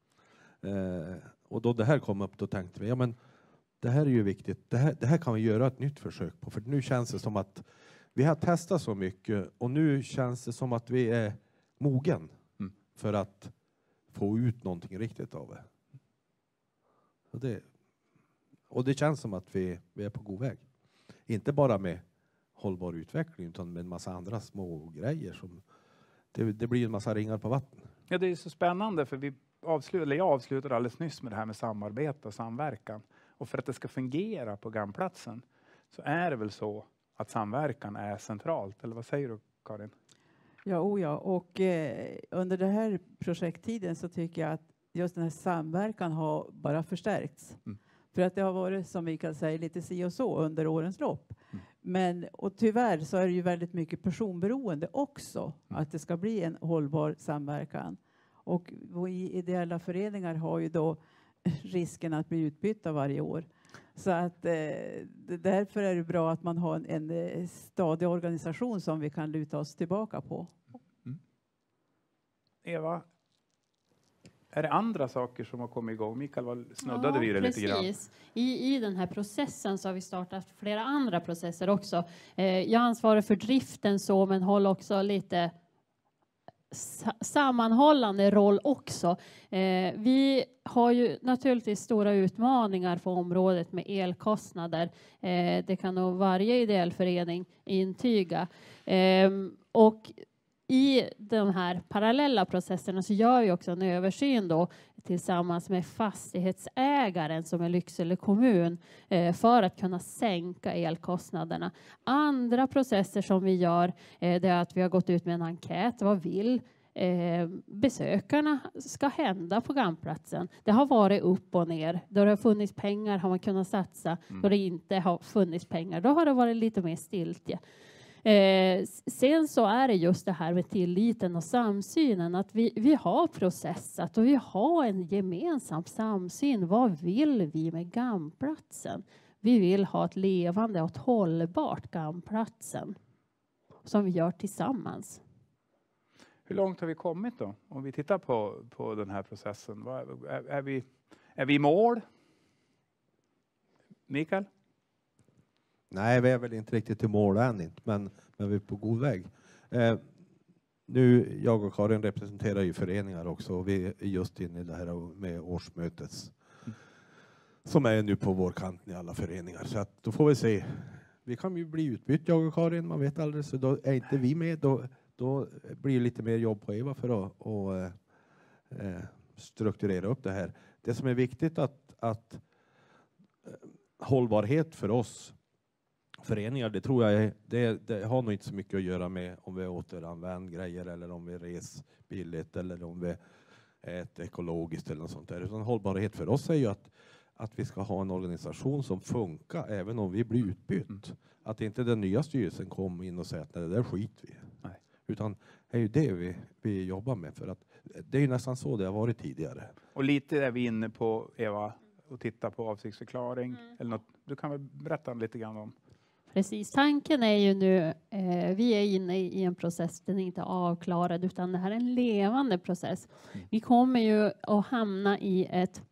Eh, och då det här kom upp, då tänkte vi, ja men det här är ju viktigt. Det här, det här kan vi göra ett nytt försök på, för nu känns det som att vi har testat så mycket och nu känns det som att vi är mogen mm. för att få ut någonting riktigt av det. Och det, och det känns som att vi, vi är på god väg. Inte bara med hållbar utveckling utan med en massa andra små grejer. Som, det, det blir en massa ringar på vatten. Ja, det är så spännande för vi avslutade, jag avslutade alldeles nyss med det här med samarbete och samverkan. Och för att det ska fungera på GAM-platsen så är det väl så att samverkan är centralt, eller vad säger du Karin? Ja, oh ja. och eh, under den här projekttiden så tycker jag att just den här samverkan har bara förstärkts. Mm. För att det har varit, som Mikael säger, lite si och så under årens lopp. Mm. Men och tyvärr så är det ju väldigt mycket personberoende också, mm. att det ska bli en hållbar samverkan. Och vi ideella föreningar har ju då [laughs] risken att bli utbytta varje år. Så att eh, därför är det bra att man har en, en eh, stadig organisation som vi kan luta oss tillbaka på. Mm. Eva, är det andra saker som har kommit igång? Mikael snuddade ja, vid det precis. lite grann. I, I den här processen så har vi startat flera andra processer också. Eh, jag ansvarar för driften så, men håller också lite sa- sammanhållande roll också. Eh, vi har ju naturligtvis stora utmaningar på området med elkostnader. Eh, det kan nog varje ideell förening intyga. Ehm, och i de här parallella processerna så gör vi också en översyn då tillsammans med fastighetsägaren som är Lycksele kommun eh, för att kunna sänka elkostnaderna. Andra processer som vi gör eh, är att vi har gått ut med en enkät. Vad vill eh, besökarna ska hända på Gamplatsen? Det har varit upp och ner. Då det har funnits pengar har man kunnat satsa. Då det inte har funnits pengar då har det varit lite mer stiltje. Eh, sen så är det just det här med tilliten och samsynen, att vi, vi har processat och vi har en gemensam samsyn. Vad vill vi med Gamplatsen? Vi vill ha ett levande och ett hållbart Gamplatsen som vi gör tillsammans. Hur långt har vi kommit då? Om vi tittar på, på den här processen. Är, är, vi, är vi i mål? Mikael? Nej, vi är väl inte riktigt i mål än, inte, men, men vi är på god väg. Eh, nu, jag och Karin representerar ju föreningar också och vi är just inne i det här med årsmötets som är nu på vårkanten i alla föreningar. Så att då får vi se. Vi kan ju bli utbytt, jag och Karin, man vet aldrig. Så då är inte vi med, då, då blir det lite mer jobb på Eva för att och, eh, eh strukturera upp det här. Det som är viktigt att, att eh, hållbarhet för oss föreningar, det tror jag det, det har nog inte så mycket att göra med om vi återanvänder grejer eller om vi res billigt eller om vi äter ekologiskt eller något sånt där. Utan hållbarhet för oss är ju att, att vi ska ha en organisation som funkar även om vi blir utbytt. Mm. Att inte den nya styrelsen kommer in och säger att nej, det där skiter vi. Nej. Utan det är ju det vi, vi jobbar med. För att det är ju nästan så det har varit tidigare. Och lite är vi inne på, Eva, och titta på avsiktsförklaring. Eller något. Du kan väl berätta lite grann om Precis, tanken är ju nu, eh, vi är inne i en process, den är inte avklarad utan det här är en levande process. Vi kommer ju att hamna i ett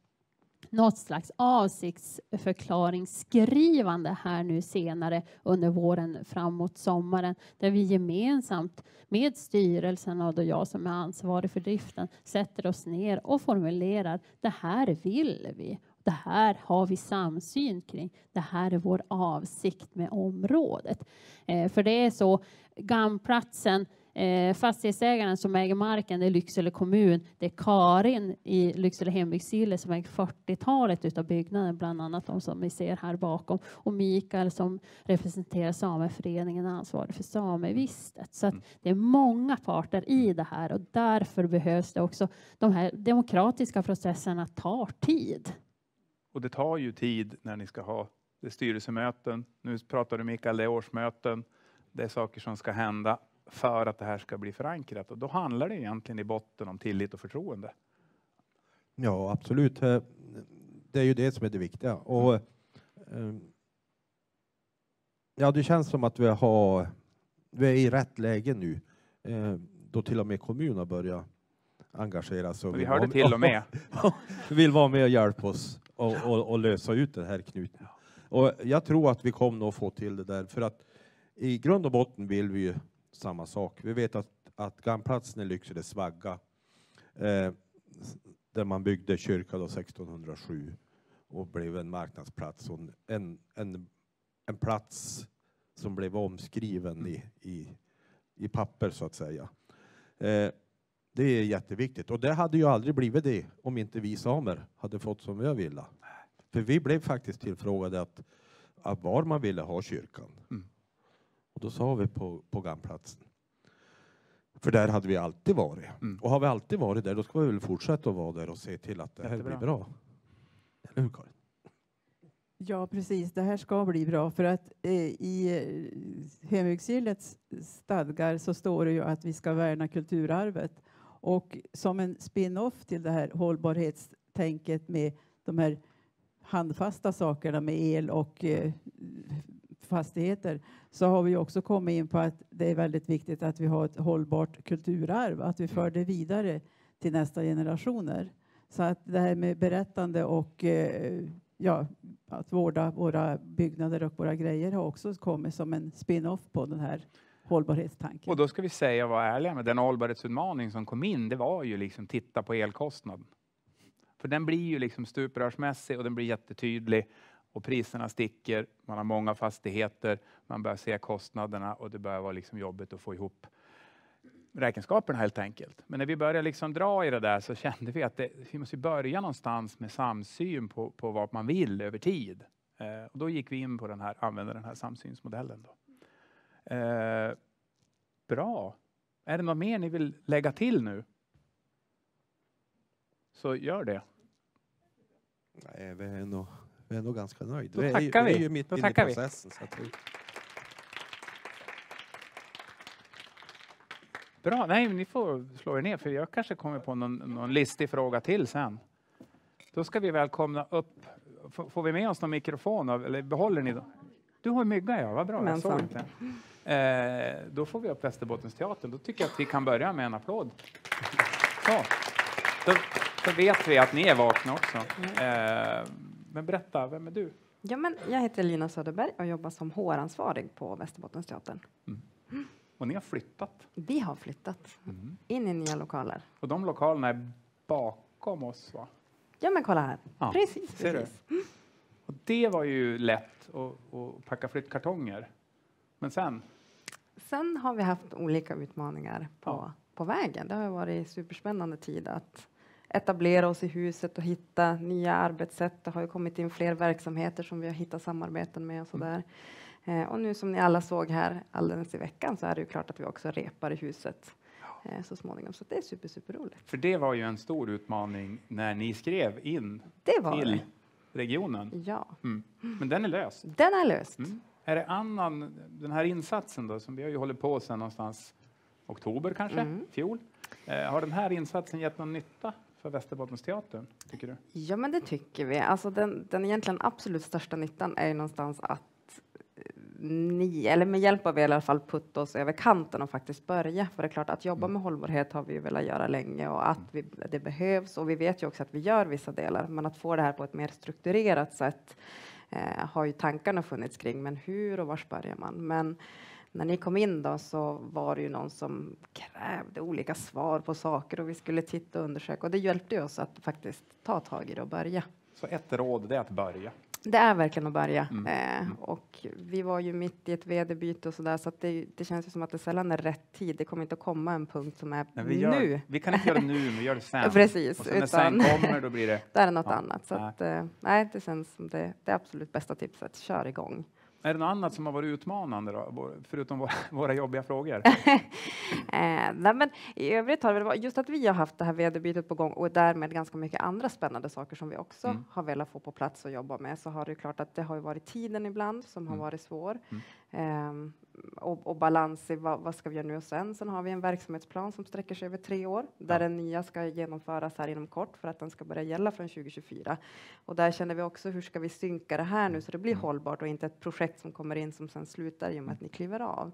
något slags avsiktsförklaringsskrivande här nu senare under våren framåt sommaren där vi gemensamt med styrelsen och då jag som är ansvarig för driften sätter oss ner och formulerar det här vill vi. Det här har vi samsyn kring. Det här är vår avsikt med området. Eh, för det är så, Gamplatsen Eh, fastighetsägaren som äger marken det är Lycksele kommun. Det är Karin i Lycksele hembygdsgille som äger 40-talet utav byggnaden, bland annat de som vi ser här bakom. Och Mikael som representerar sameföreningen ansvarig för samevistet. Så att det är många parter i det här och därför behövs det också de här demokratiska processerna tar tid. Och det tar ju tid när ni ska ha det är styrelsemöten. Nu pratar du Mikael, det är årsmöten. Det är saker som ska hända för att det här ska bli förankrat. Och då handlar det egentligen i botten om tillit och förtroende. Ja, absolut. Eh, Det är ju det som är det viktiga. Och, eh, ja, det känns som att vi, har, vi är i rätt läge nu. eh, Då till och med kommunen börjar engagera sig. vi hörde till och med. [laughs] vill vara med och hjälpa oss och, och, och lösa ut den här knuten. Och jag tror att vi kommer att få till det där, för att i grund och botten vill vi ju samma sak. Vi vet att, att Gamplatsen i Lycksele Svagga, eh, där man byggde kyrka då 1607 och blev en marknadsplats och en, en, en plats som blev omskriven i, i, i papper så att säga. Eh, det är jätteviktigt och det hade ju aldrig blivit det om inte vi samer hade fått som vi ville. För vi blev faktiskt tillfrågade att, att var man ville ha kyrkan. Mm. Och då sa vi på, på Gamplatsen. För där hade vi alltid varit. Mm. Och har vi alltid varit där, då ska vi väl fortsätta att vara där och se till att det här Jättebra. blir bra. Eller hur Karin? Ja, precis. Det här ska bli bra för att eh, i eh, hembygdsgillets stadgar så står det ju att vi ska värna kulturarvet. Och som en spin-off till det här hållbarhetstänket med de här handfasta sakerna med el och eh, fastigheter så har vi också kommit in på att det är väldigt viktigt att vi har ett hållbart kulturarv, att vi för det vidare till nästa generationer. Så att det här med berättande och eh, ja, att vårda våra byggnader och våra grejer har också kommit som en spin-off på den här hållbarhetstanken. Och då ska vi säga och vara ärliga med den hållbarhetsutmaning som kom in, det var ju liksom titta på elkostnaden. För den blir ju liksom stuprörsmässig och den blir jättetydlig och priserna sticker, man har många fastigheter, man börjar se kostnaderna och det börjar vara liksom jobbigt att få ihop räkenskaperna helt enkelt. Men när vi började liksom dra i det där så kände vi att det, vi måste börja någonstans med samsyn på, på vad man vill över tid. Eh, och då gick vi in på den här, använda den här samsynsmodellen. Då. Eh, bra. Är det något mer ni vill lägga till nu? Så gör det. Nej, vi är nog, vi är nog ganska nöjda. Då vi, vi vi. är ju mitt Då inne i tackar vi. processen. Så att vi, Bra, nej ni får slå er ner för jag kanske kommer på någon, någon listig fråga till sen. Då ska vi välkomna upp, får, får vi med oss någon mikrofon eller behåller ni? Du har mygga ja, vad bra, jag såg inte. Eh, då får vi upp Västerbottensteatern, då tycker jag att vi kan börja med en applåd. Så, då, då vet vi att ni är vakna också. Eh, men berätta, vem är du? Ja, men jag heter Lina Söderberg och jobbar som HR-ansvarig på Västerbottensteatern. Och ni har flyttat. Vi har flyttat in i nya lokaler. Och de lokalerna är bakom oss va? Ja, men kolla här. Ja, precis. ser du? precis. Och det var ju lätt att, att packa flyttkartonger. Men sen? Sen har vi haft olika utmaningar på, Ja. på vägen. Det har varit superspännande tid att etablera oss i huset och hitta nya arbetssätt. Det har ju kommit in fler verksamheter som vi har hittat samarbeten med och sådär. Eh, och nu som ni alla såg här alldeles i veckan så är det ju klart att vi också repar i huset eh, så småningom. Så det är super, super roligt. För det var ju en stor utmaning när ni skrev in till det. regionen. Ja, Mm. Men den är löst. den är löst. Mm. Är det annan, den här insatsen då, som vi har ju hållit på sedan någonstans oktober kanske, Mm. fjol. Eh, har den här insatsen gett någon nytta för Västerbottensteatern, tycker du? Ja, men det tycker vi. Alltså den, den egentligen absolut största nyttan är ju någonstans att eh, ni, eller med hjälp av er i alla fall, putta oss över kanten och faktiskt börja. För det är klart, att jobba med hållbarhet har vi ju velat göra länge och att vi, det behövs. Och vi vet ju också att vi gör vissa delar, men att få det här på ett mer strukturerat sätt eh, har ju tankarna funnits kring. Men hur och var börjar man? Men när ni kom in då så var det ju någon som krävde olika svar på saker och vi skulle titta och undersöka och det hjälpte oss att faktiskt ta tag i det och börja. Så ett råd, det är att börja. Det är verkligen att börja Mm. eh, och vi var ju mitt i ett vd-byte och så där så att det, det känns ju som att det sällan är rätt tid. Det kommer inte att komma en punkt som är Men vi, gör, nu. vi kan inte göra det nu, men vi gör det sen. [laughs] Precis, Och sen när sen utan- kommer, då blir det... [laughs] Det är något Ja, annat. Så nej. att, eh, nej, det känns som det, det absolut bästa tipset. Kör igång. Är det något annat som har varit utmanande då, förutom våra, [laughs] våra jobbiga frågor? [laughs] Eh, nej, men I övrigt har det varit just att vi har haft det här vd-bytet på gång och därmed ganska mycket andra spännande saker som vi också Mm. har velat få på plats och jobba med. Så har det klart att det har varit tiden ibland som har Mm. varit svår. Mm. Ehm, och, och balans i vad, vad ska vi göra nu och sen. Sen har vi en verksamhetsplan som sträcker sig över tre år där Ja. den nya ska genomföras här inom kort för att den ska börja gälla från 2024. Och där känner vi också hur ska vi synka det här nu så det blir Mm. hållbart och inte ett projekt som kommer in som sen slutar i och med att ni kliver av.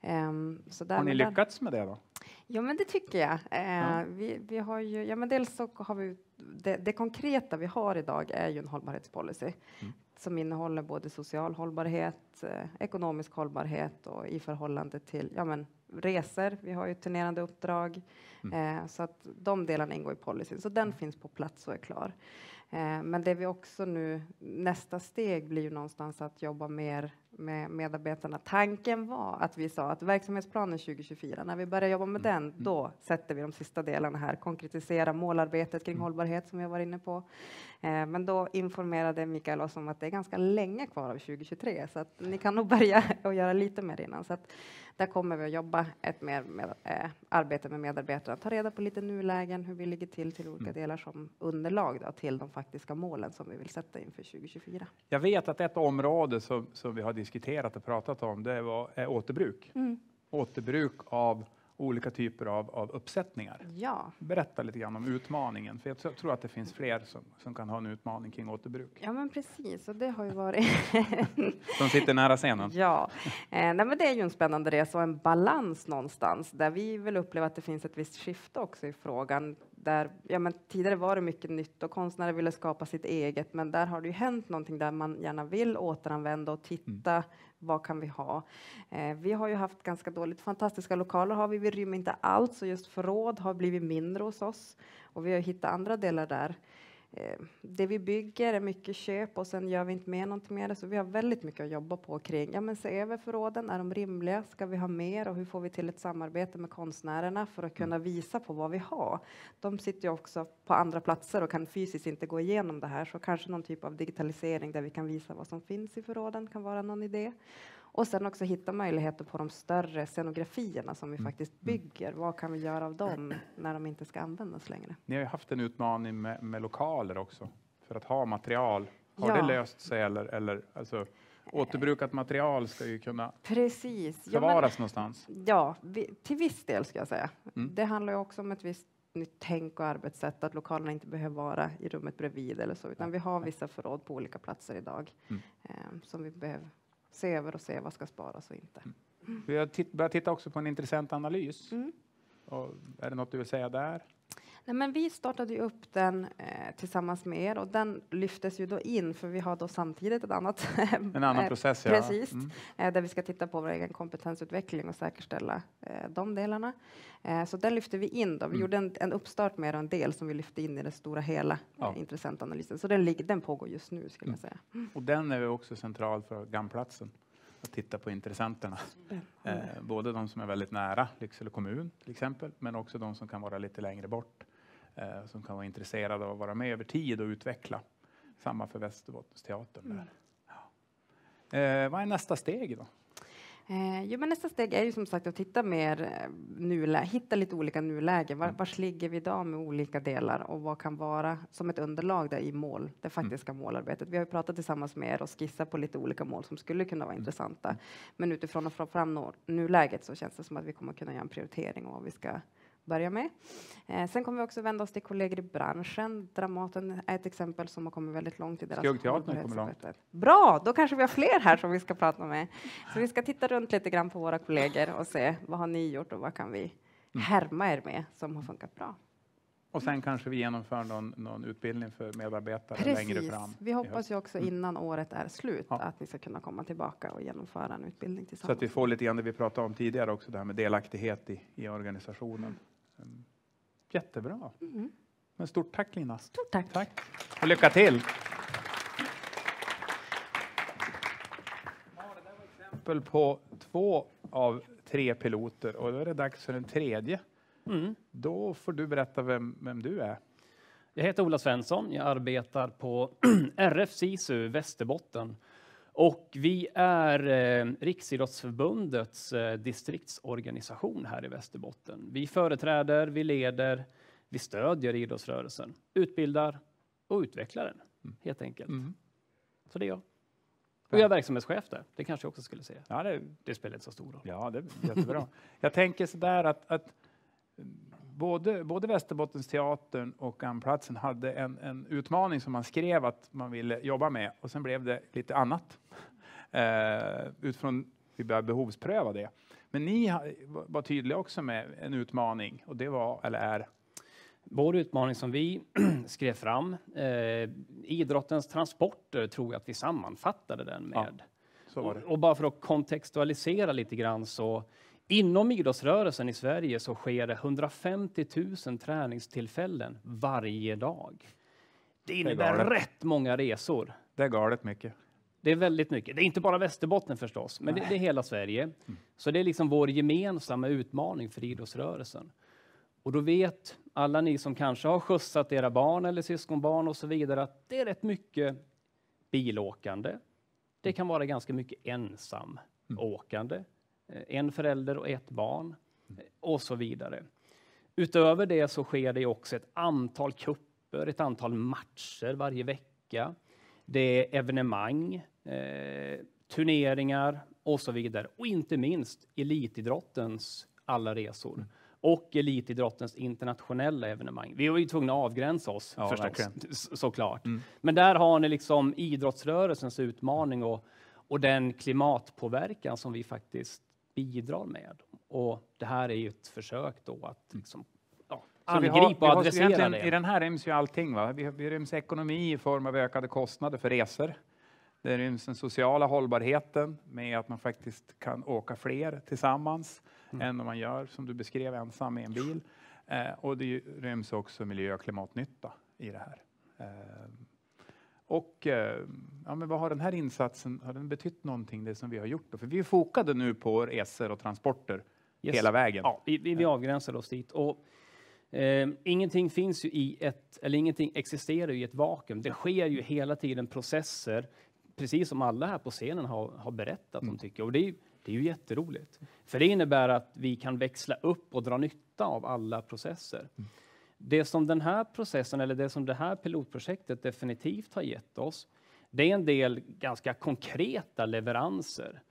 Ehm, så Har ni där- lyckats med det då? Ja, men det tycker jag. Eh, Ja. vi, vi har ju, ja, men dels så har vi, det, det konkreta vi har idag är ju en hållbarhetspolicy Mm. Som innehåller både social hållbarhet, eh, ekonomisk hållbarhet och i förhållande till ja, men, resor. Vi har ju turnerande uppdrag. Mm. Eh, så att de delarna ingår i policyn. Så den finns på plats och är klar. Eh, men det vi också nu, nästa steg blir ju någonstans att jobba mer med medarbetarna. Tanken var att vi sa att verksamhetsplanen 2024, när vi börjar jobba med den, då sätter vi de sista delarna här, konkretisera målarbetet kring hållbarhet som vi har varit inne på. Eh, men då informerade Mikael oss om att det är ganska länge kvar av 2023, så att ni kan nog börja [laughs] och göra lite mer innan. Så att där kommer vi att jobba ett mer med, eh, arbete med medarbetarna, ta reda på lite nulägen, hur vi ligger till till olika Mm. delar som underlag då, till de faktiska målen som vi vill sätta inför 2024. Jag vet att ett område som, som vi har diskuterat och pratat om, det var, är återbruk. Mm. Återbruk av olika typer av, av uppsättningar. Ja. Berätta lite grann om utmaningen, för jag tror- att det finns fler som, som kan ha en utmaning kring återbruk. ja, men precis, och det har ju varit [laughs] De sitter nära scenen. Ja, eh, nej, men det är ju en spännande resa och en balans någonstans där vi vill uppleva att det finns ett visst skifte också i frågan där, ja, men tidigare var det mycket nytt och konstnärer ville skapa sitt eget, men där har det ju hänt någonting där man gärna vill återanvända och titta vad kan vi ha? Eh, vi har ju haft ganska dåligt. Fantastiska lokaler har vi. Vi rymmer inte allt, så just förråd har blivit mindre hos oss och vi har hittat andra delar där. Eh, det vi bygger är mycket köp och sen gör vi inte mer någonting med det, så vi har väldigt mycket att jobba på kring. Ja, men se över förråden. Är de rimliga? Ska vi ha mer? Och hur får vi till ett samarbete med konstnärerna för att kunna visa på vad vi har? De sitter ju också på andra platser och kan fysiskt inte gå igenom det här, så kanske någon typ av digitalisering där vi kan visa vad som finns i förråden kan vara någon idé. Och sen också hitta möjligheter på de större scenografierna som vi faktiskt bygger. Vad kan vi göra av dem när de inte ska användas längre? Ni har ju haft en utmaning med, med lokaler också, för att ha material. Har Ja. det löst sig eller, eller alltså, återbrukat material ska ju kunna Precis. Ja, men- förvaras någonstans. Ja, vi, till viss del ska jag säga. Mm. Det handlar ju också om ett visst nytt tänk och arbetssätt, att lokalerna inte behöver vara i rummet bredvid eller så, utan vi har vissa förråd på olika platser idag Mm. eh, som vi behöver se över och se vad ska sparas och inte. Vi har titt, börjat titta också på en intressant analys. Mm. Är det något du vill säga där? Nej, men vi startade ju upp den eh, tillsammans med er och den lyftes ju då in, för vi har då samtidigt ett annat [laughs] En annan eh, process, ja. Precis, Mm. eh, där vi ska titta på vår egen kompetensutveckling och säkerställa eh, de delarna. Eh, så den lyfte vi in. Då. Vi Mm. gjorde en, en uppstart med en del som vi lyfte in i den stora hela Ja. eh, intressentanalysen. Så den, den pågår just nu, skulle jag säga. Och den är också central för GAM-platsen. Att titta på intressenterna. Eh, både de som är väldigt nära Lycksele kommun till exempel, men också de som kan vara lite längre bort. Eh, som kan vara intresserade av att vara med över tid och utveckla. Samma för Västerbottensteatern. Där. Ja. Eh, vad är nästa steg då? Eh, jo, men nästa steg är ju som sagt att titta mer eh, nulä- hitta lite olika nulägen. Var, vars ligger vi idag med olika delar och vad kan vara som ett underlag där i mål, det faktiska målarbetet. Vi har ju pratat tillsammans med er och skissat på lite olika mål som skulle kunna vara intressanta. Men utifrån att få fram nuläget så känns det som att vi kommer kunna göra en prioritering av vad vi ska börja med. Eh, sen kommer vi också vända oss till kollegor i branschen. Dramaten är ett exempel som har kommit väldigt långt i deras hållbarhetsarbete. Bra, då kanske vi har fler här som vi ska prata med. Så vi ska titta runt lite grann på våra kollegor och se vad har ni gjort och vad kan vi härma er med som har funkat bra. Och sen kanske vi genomför någon, någon utbildning för medarbetare längre Precis. fram. Vi hoppas ju också innan året är slut Ja. att ni ska kunna komma tillbaka och genomföra en utbildning Så tillsammans. att vi får lite grann det vi pratade om tidigare också, det här med delaktighet i, i organisationen. Mm. Jättebra. Mm. Men stort tack Lina. Stort tack. Tack. Och lycka till. Exempel på två av tre piloter och då är det dags för den tredje. Mm. Då får du berätta vem, vem du är. Jag heter Ola Svensson. Jag arbetar på [clears throat] RF SISU Västerbotten. Och vi är eh, Riksidrottsförbundets eh, distriktsorganisation här i Västerbotten. Vi företräder, vi leder, vi stödjer idrottsrörelsen, utbildar och utvecklar den helt enkelt. Mm. Så det är jag. Och jag är verksamhetschef där. Det kanske jag också skulle säga. Ja, det, Det spelar inte så stor roll. Ja, det är jättebra. Jag tänker sådär att, att både, både Västerbottensteatern och Amplatsen hade en, en utmaning som man skrev att man ville jobba med och sen blev det lite annat. Eh, utifrån vi började behovspröva det. Men ni var tydliga också med en utmaning och det var, eller är, Vår utmaning som vi [clears throat] skrev fram, eh, idrottens transporter tror jag att vi sammanfattade den Ja, med. det. Och, och bara för att kontextualisera lite grann så inom idrottsrörelsen i Sverige så sker det 150 000 träningstillfällen varje dag. Det innebär galet. rätt många resor. Det är galet mycket. Det är väldigt mycket. Det är inte bara Västerbotten förstås, men det, det är hela Sverige. Så det är liksom vår gemensamma utmaning för idrottsrörelsen. Och då vet alla ni som kanske har skjutsat era barn eller syskonbarn och så vidare att det är rätt mycket bilåkande. Det kan vara ganska mycket ensam åkande. Eh, En förälder och ett barn eh, och så vidare. Utöver det så sker det också ett antal kupper, ett antal matcher varje vecka. Det är evenemang, eh, turneringar och så vidare. Och inte minst elitidrottens alla resor. Och elitidrottens internationella evenemang. Vi var ju tvungna att avgränsa oss Ja, förstås, såklart. Mm. Men där har ni liksom idrottsrörelsens utmaning och, och den klimatpåverkan som vi faktiskt bidrar med. Och det här är ju ett försök då att liksom, ja, angripa och adressera det. I den här ryms ju allting. Va? Vi, vi ryms ekonomi i form av ökade kostnader för resor. Det ryms den sociala hållbarheten med att man faktiskt kan åka fler tillsammans Mm. än om man gör, som du beskrev, ensam med en bil. Eh, och det ryms också miljö och klimatnytta i det här. Eh, och eh, ja, men vad har den här insatsen, har den betytt någonting, det som vi har gjort? Då? För vi är fokade nu på resor och transporter Yes. hela vägen. Ja, vi, vi, vi avgränsar oss dit. Och, eh, ingenting finns ju i ett, eller ingenting existerar ju i ett vakuum. Det sker ju hela tiden processer, precis som alla här på scenen har, har berättat om tycker jag. Och det är, ju- det är ju jätteroligt. För det innebär att vi kan växla upp och dra nytta av alla processer. Det som den här processen, eller det som det här pilotprojektet definitivt har gett oss, det är en del ganska konkreta leveranser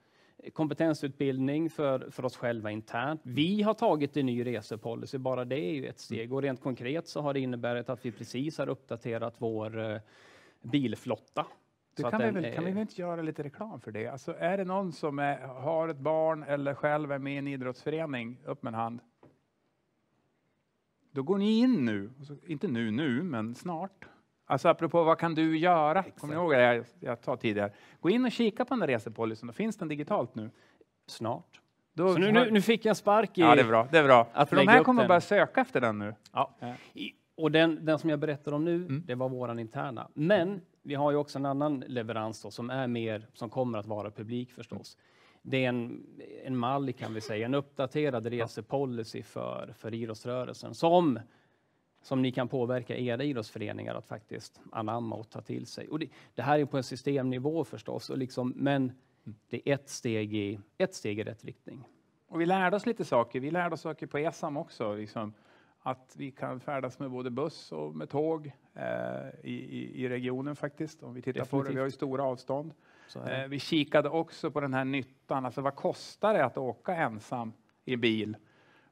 kompetensutbildning för, för oss själva internt. Vi har tagit en ny resepolicy, bara det är ju ett steg. Och rent konkret så har det inneburit att vi precis har uppdaterat vår eh, bilflotta. Det kan, vi väl, är- kan vi väl inte göra lite reklam för det? Alltså, är det någon som är, har ett barn eller själv är med i en idrottsförening, upp med en hand. Då går ni in nu, alltså, inte nu nu, men snart. Alltså apropå vad kan du göra? Kommer ni ihåg det jag, jag sa tidigare? Gå in och kika på den där resepolicyn, då finns den digitalt nu. Snart. Då Så nu, nu, nu fick jag spark i... Ja, det är bra. Det är bra. att för de här kommer den. börja söka efter den nu. Ja. Och den, den som jag berättar om nu, det var våran interna. Men vi har ju också en annan leverans då, som är mer, som kommer att vara publik förstås. Det är en, en mall kan vi säga, en uppdaterad resepolicy för, för idrottsrörelsen som, som ni kan påverka era idrottsföreningar att faktiskt anamma och ta till sig. Och det, det här är på en systemnivå förstås, och liksom, men det är ett steg, i, ett steg i rätt riktning. Och vi lärde oss lite saker. Vi lärde oss saker på ESAM också. Liksom, att vi kan färdas med både buss och med tåg eh, i, i, i regionen faktiskt. Om vi tittar på det. Definitivt. Vi har ju stora avstånd. Eh, vi kikade också på den här nyttan. Alltså vad kostar det att åka ensam i bil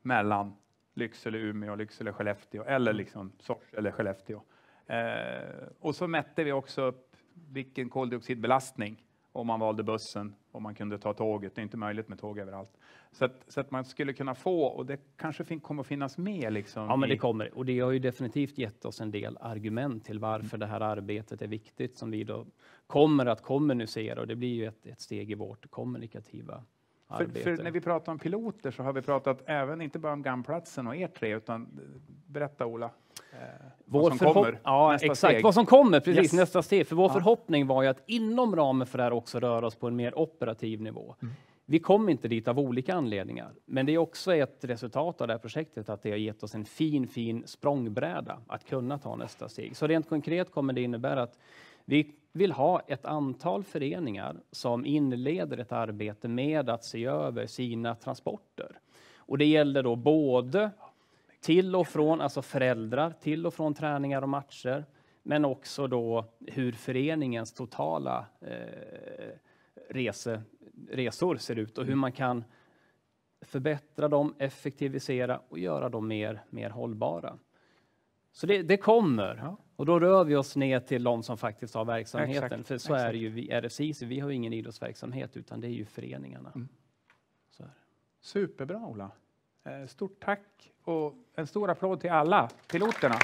mellan Lycksele, Umeå, Lycksele, Skellefteå eller liksom Sorsele, Skellefteå. Eh, och så mätte vi också upp vilken koldioxidbelastning om man valde bussen och man kunde ta tåget. Det är inte möjligt med tåg överallt. Så att, så att man skulle kunna få, och det kanske fin- kommer att finnas med liksom. Ja, men det kommer. Och det har ju definitivt gett oss en del argument till varför det här arbetet är viktigt som vi då kommer att kommunicera och det blir ju ett, ett steg i vårt kommunikativa För, för när vi pratar om piloter så har vi pratat även, inte bara om GAM-platsen och er tre, utan berätta Ola. Eh, vad som förhopp- kommer. Ja, exakt. steg. Vad som kommer, precis, Yes. nästa steg. För vår Ja. förhoppning var ju att inom ramen för det här också röra oss på en mer operativ nivå. Mm. Vi kom inte dit av olika anledningar, men det är också ett resultat av det här projektet att det har gett oss en fin, fin språngbräda att kunna ta nästa steg. Så rent konkret kommer det innebära att vi vill ha ett antal föreningar som inleder ett arbete med att se över sina transporter. Och det gäller då både till och från, alltså föräldrar, till och från träningar och matcher, men också då hur föreningens totala eh, rese, resor ser ut och hur man kan förbättra dem, effektivisera och göra dem mer, mer hållbara. Så det, det kommer. Ja. Och då rör vi oss ner till de som faktiskt har verksamheten. Exakt, För så är exakt. det ju, vi, RFCC, vi har ju ingen idrottsverksamhet utan det är ju föreningarna. Mm. Så är det. Superbra Ola. Eh, Stort tack och en stor applåd till alla piloterna.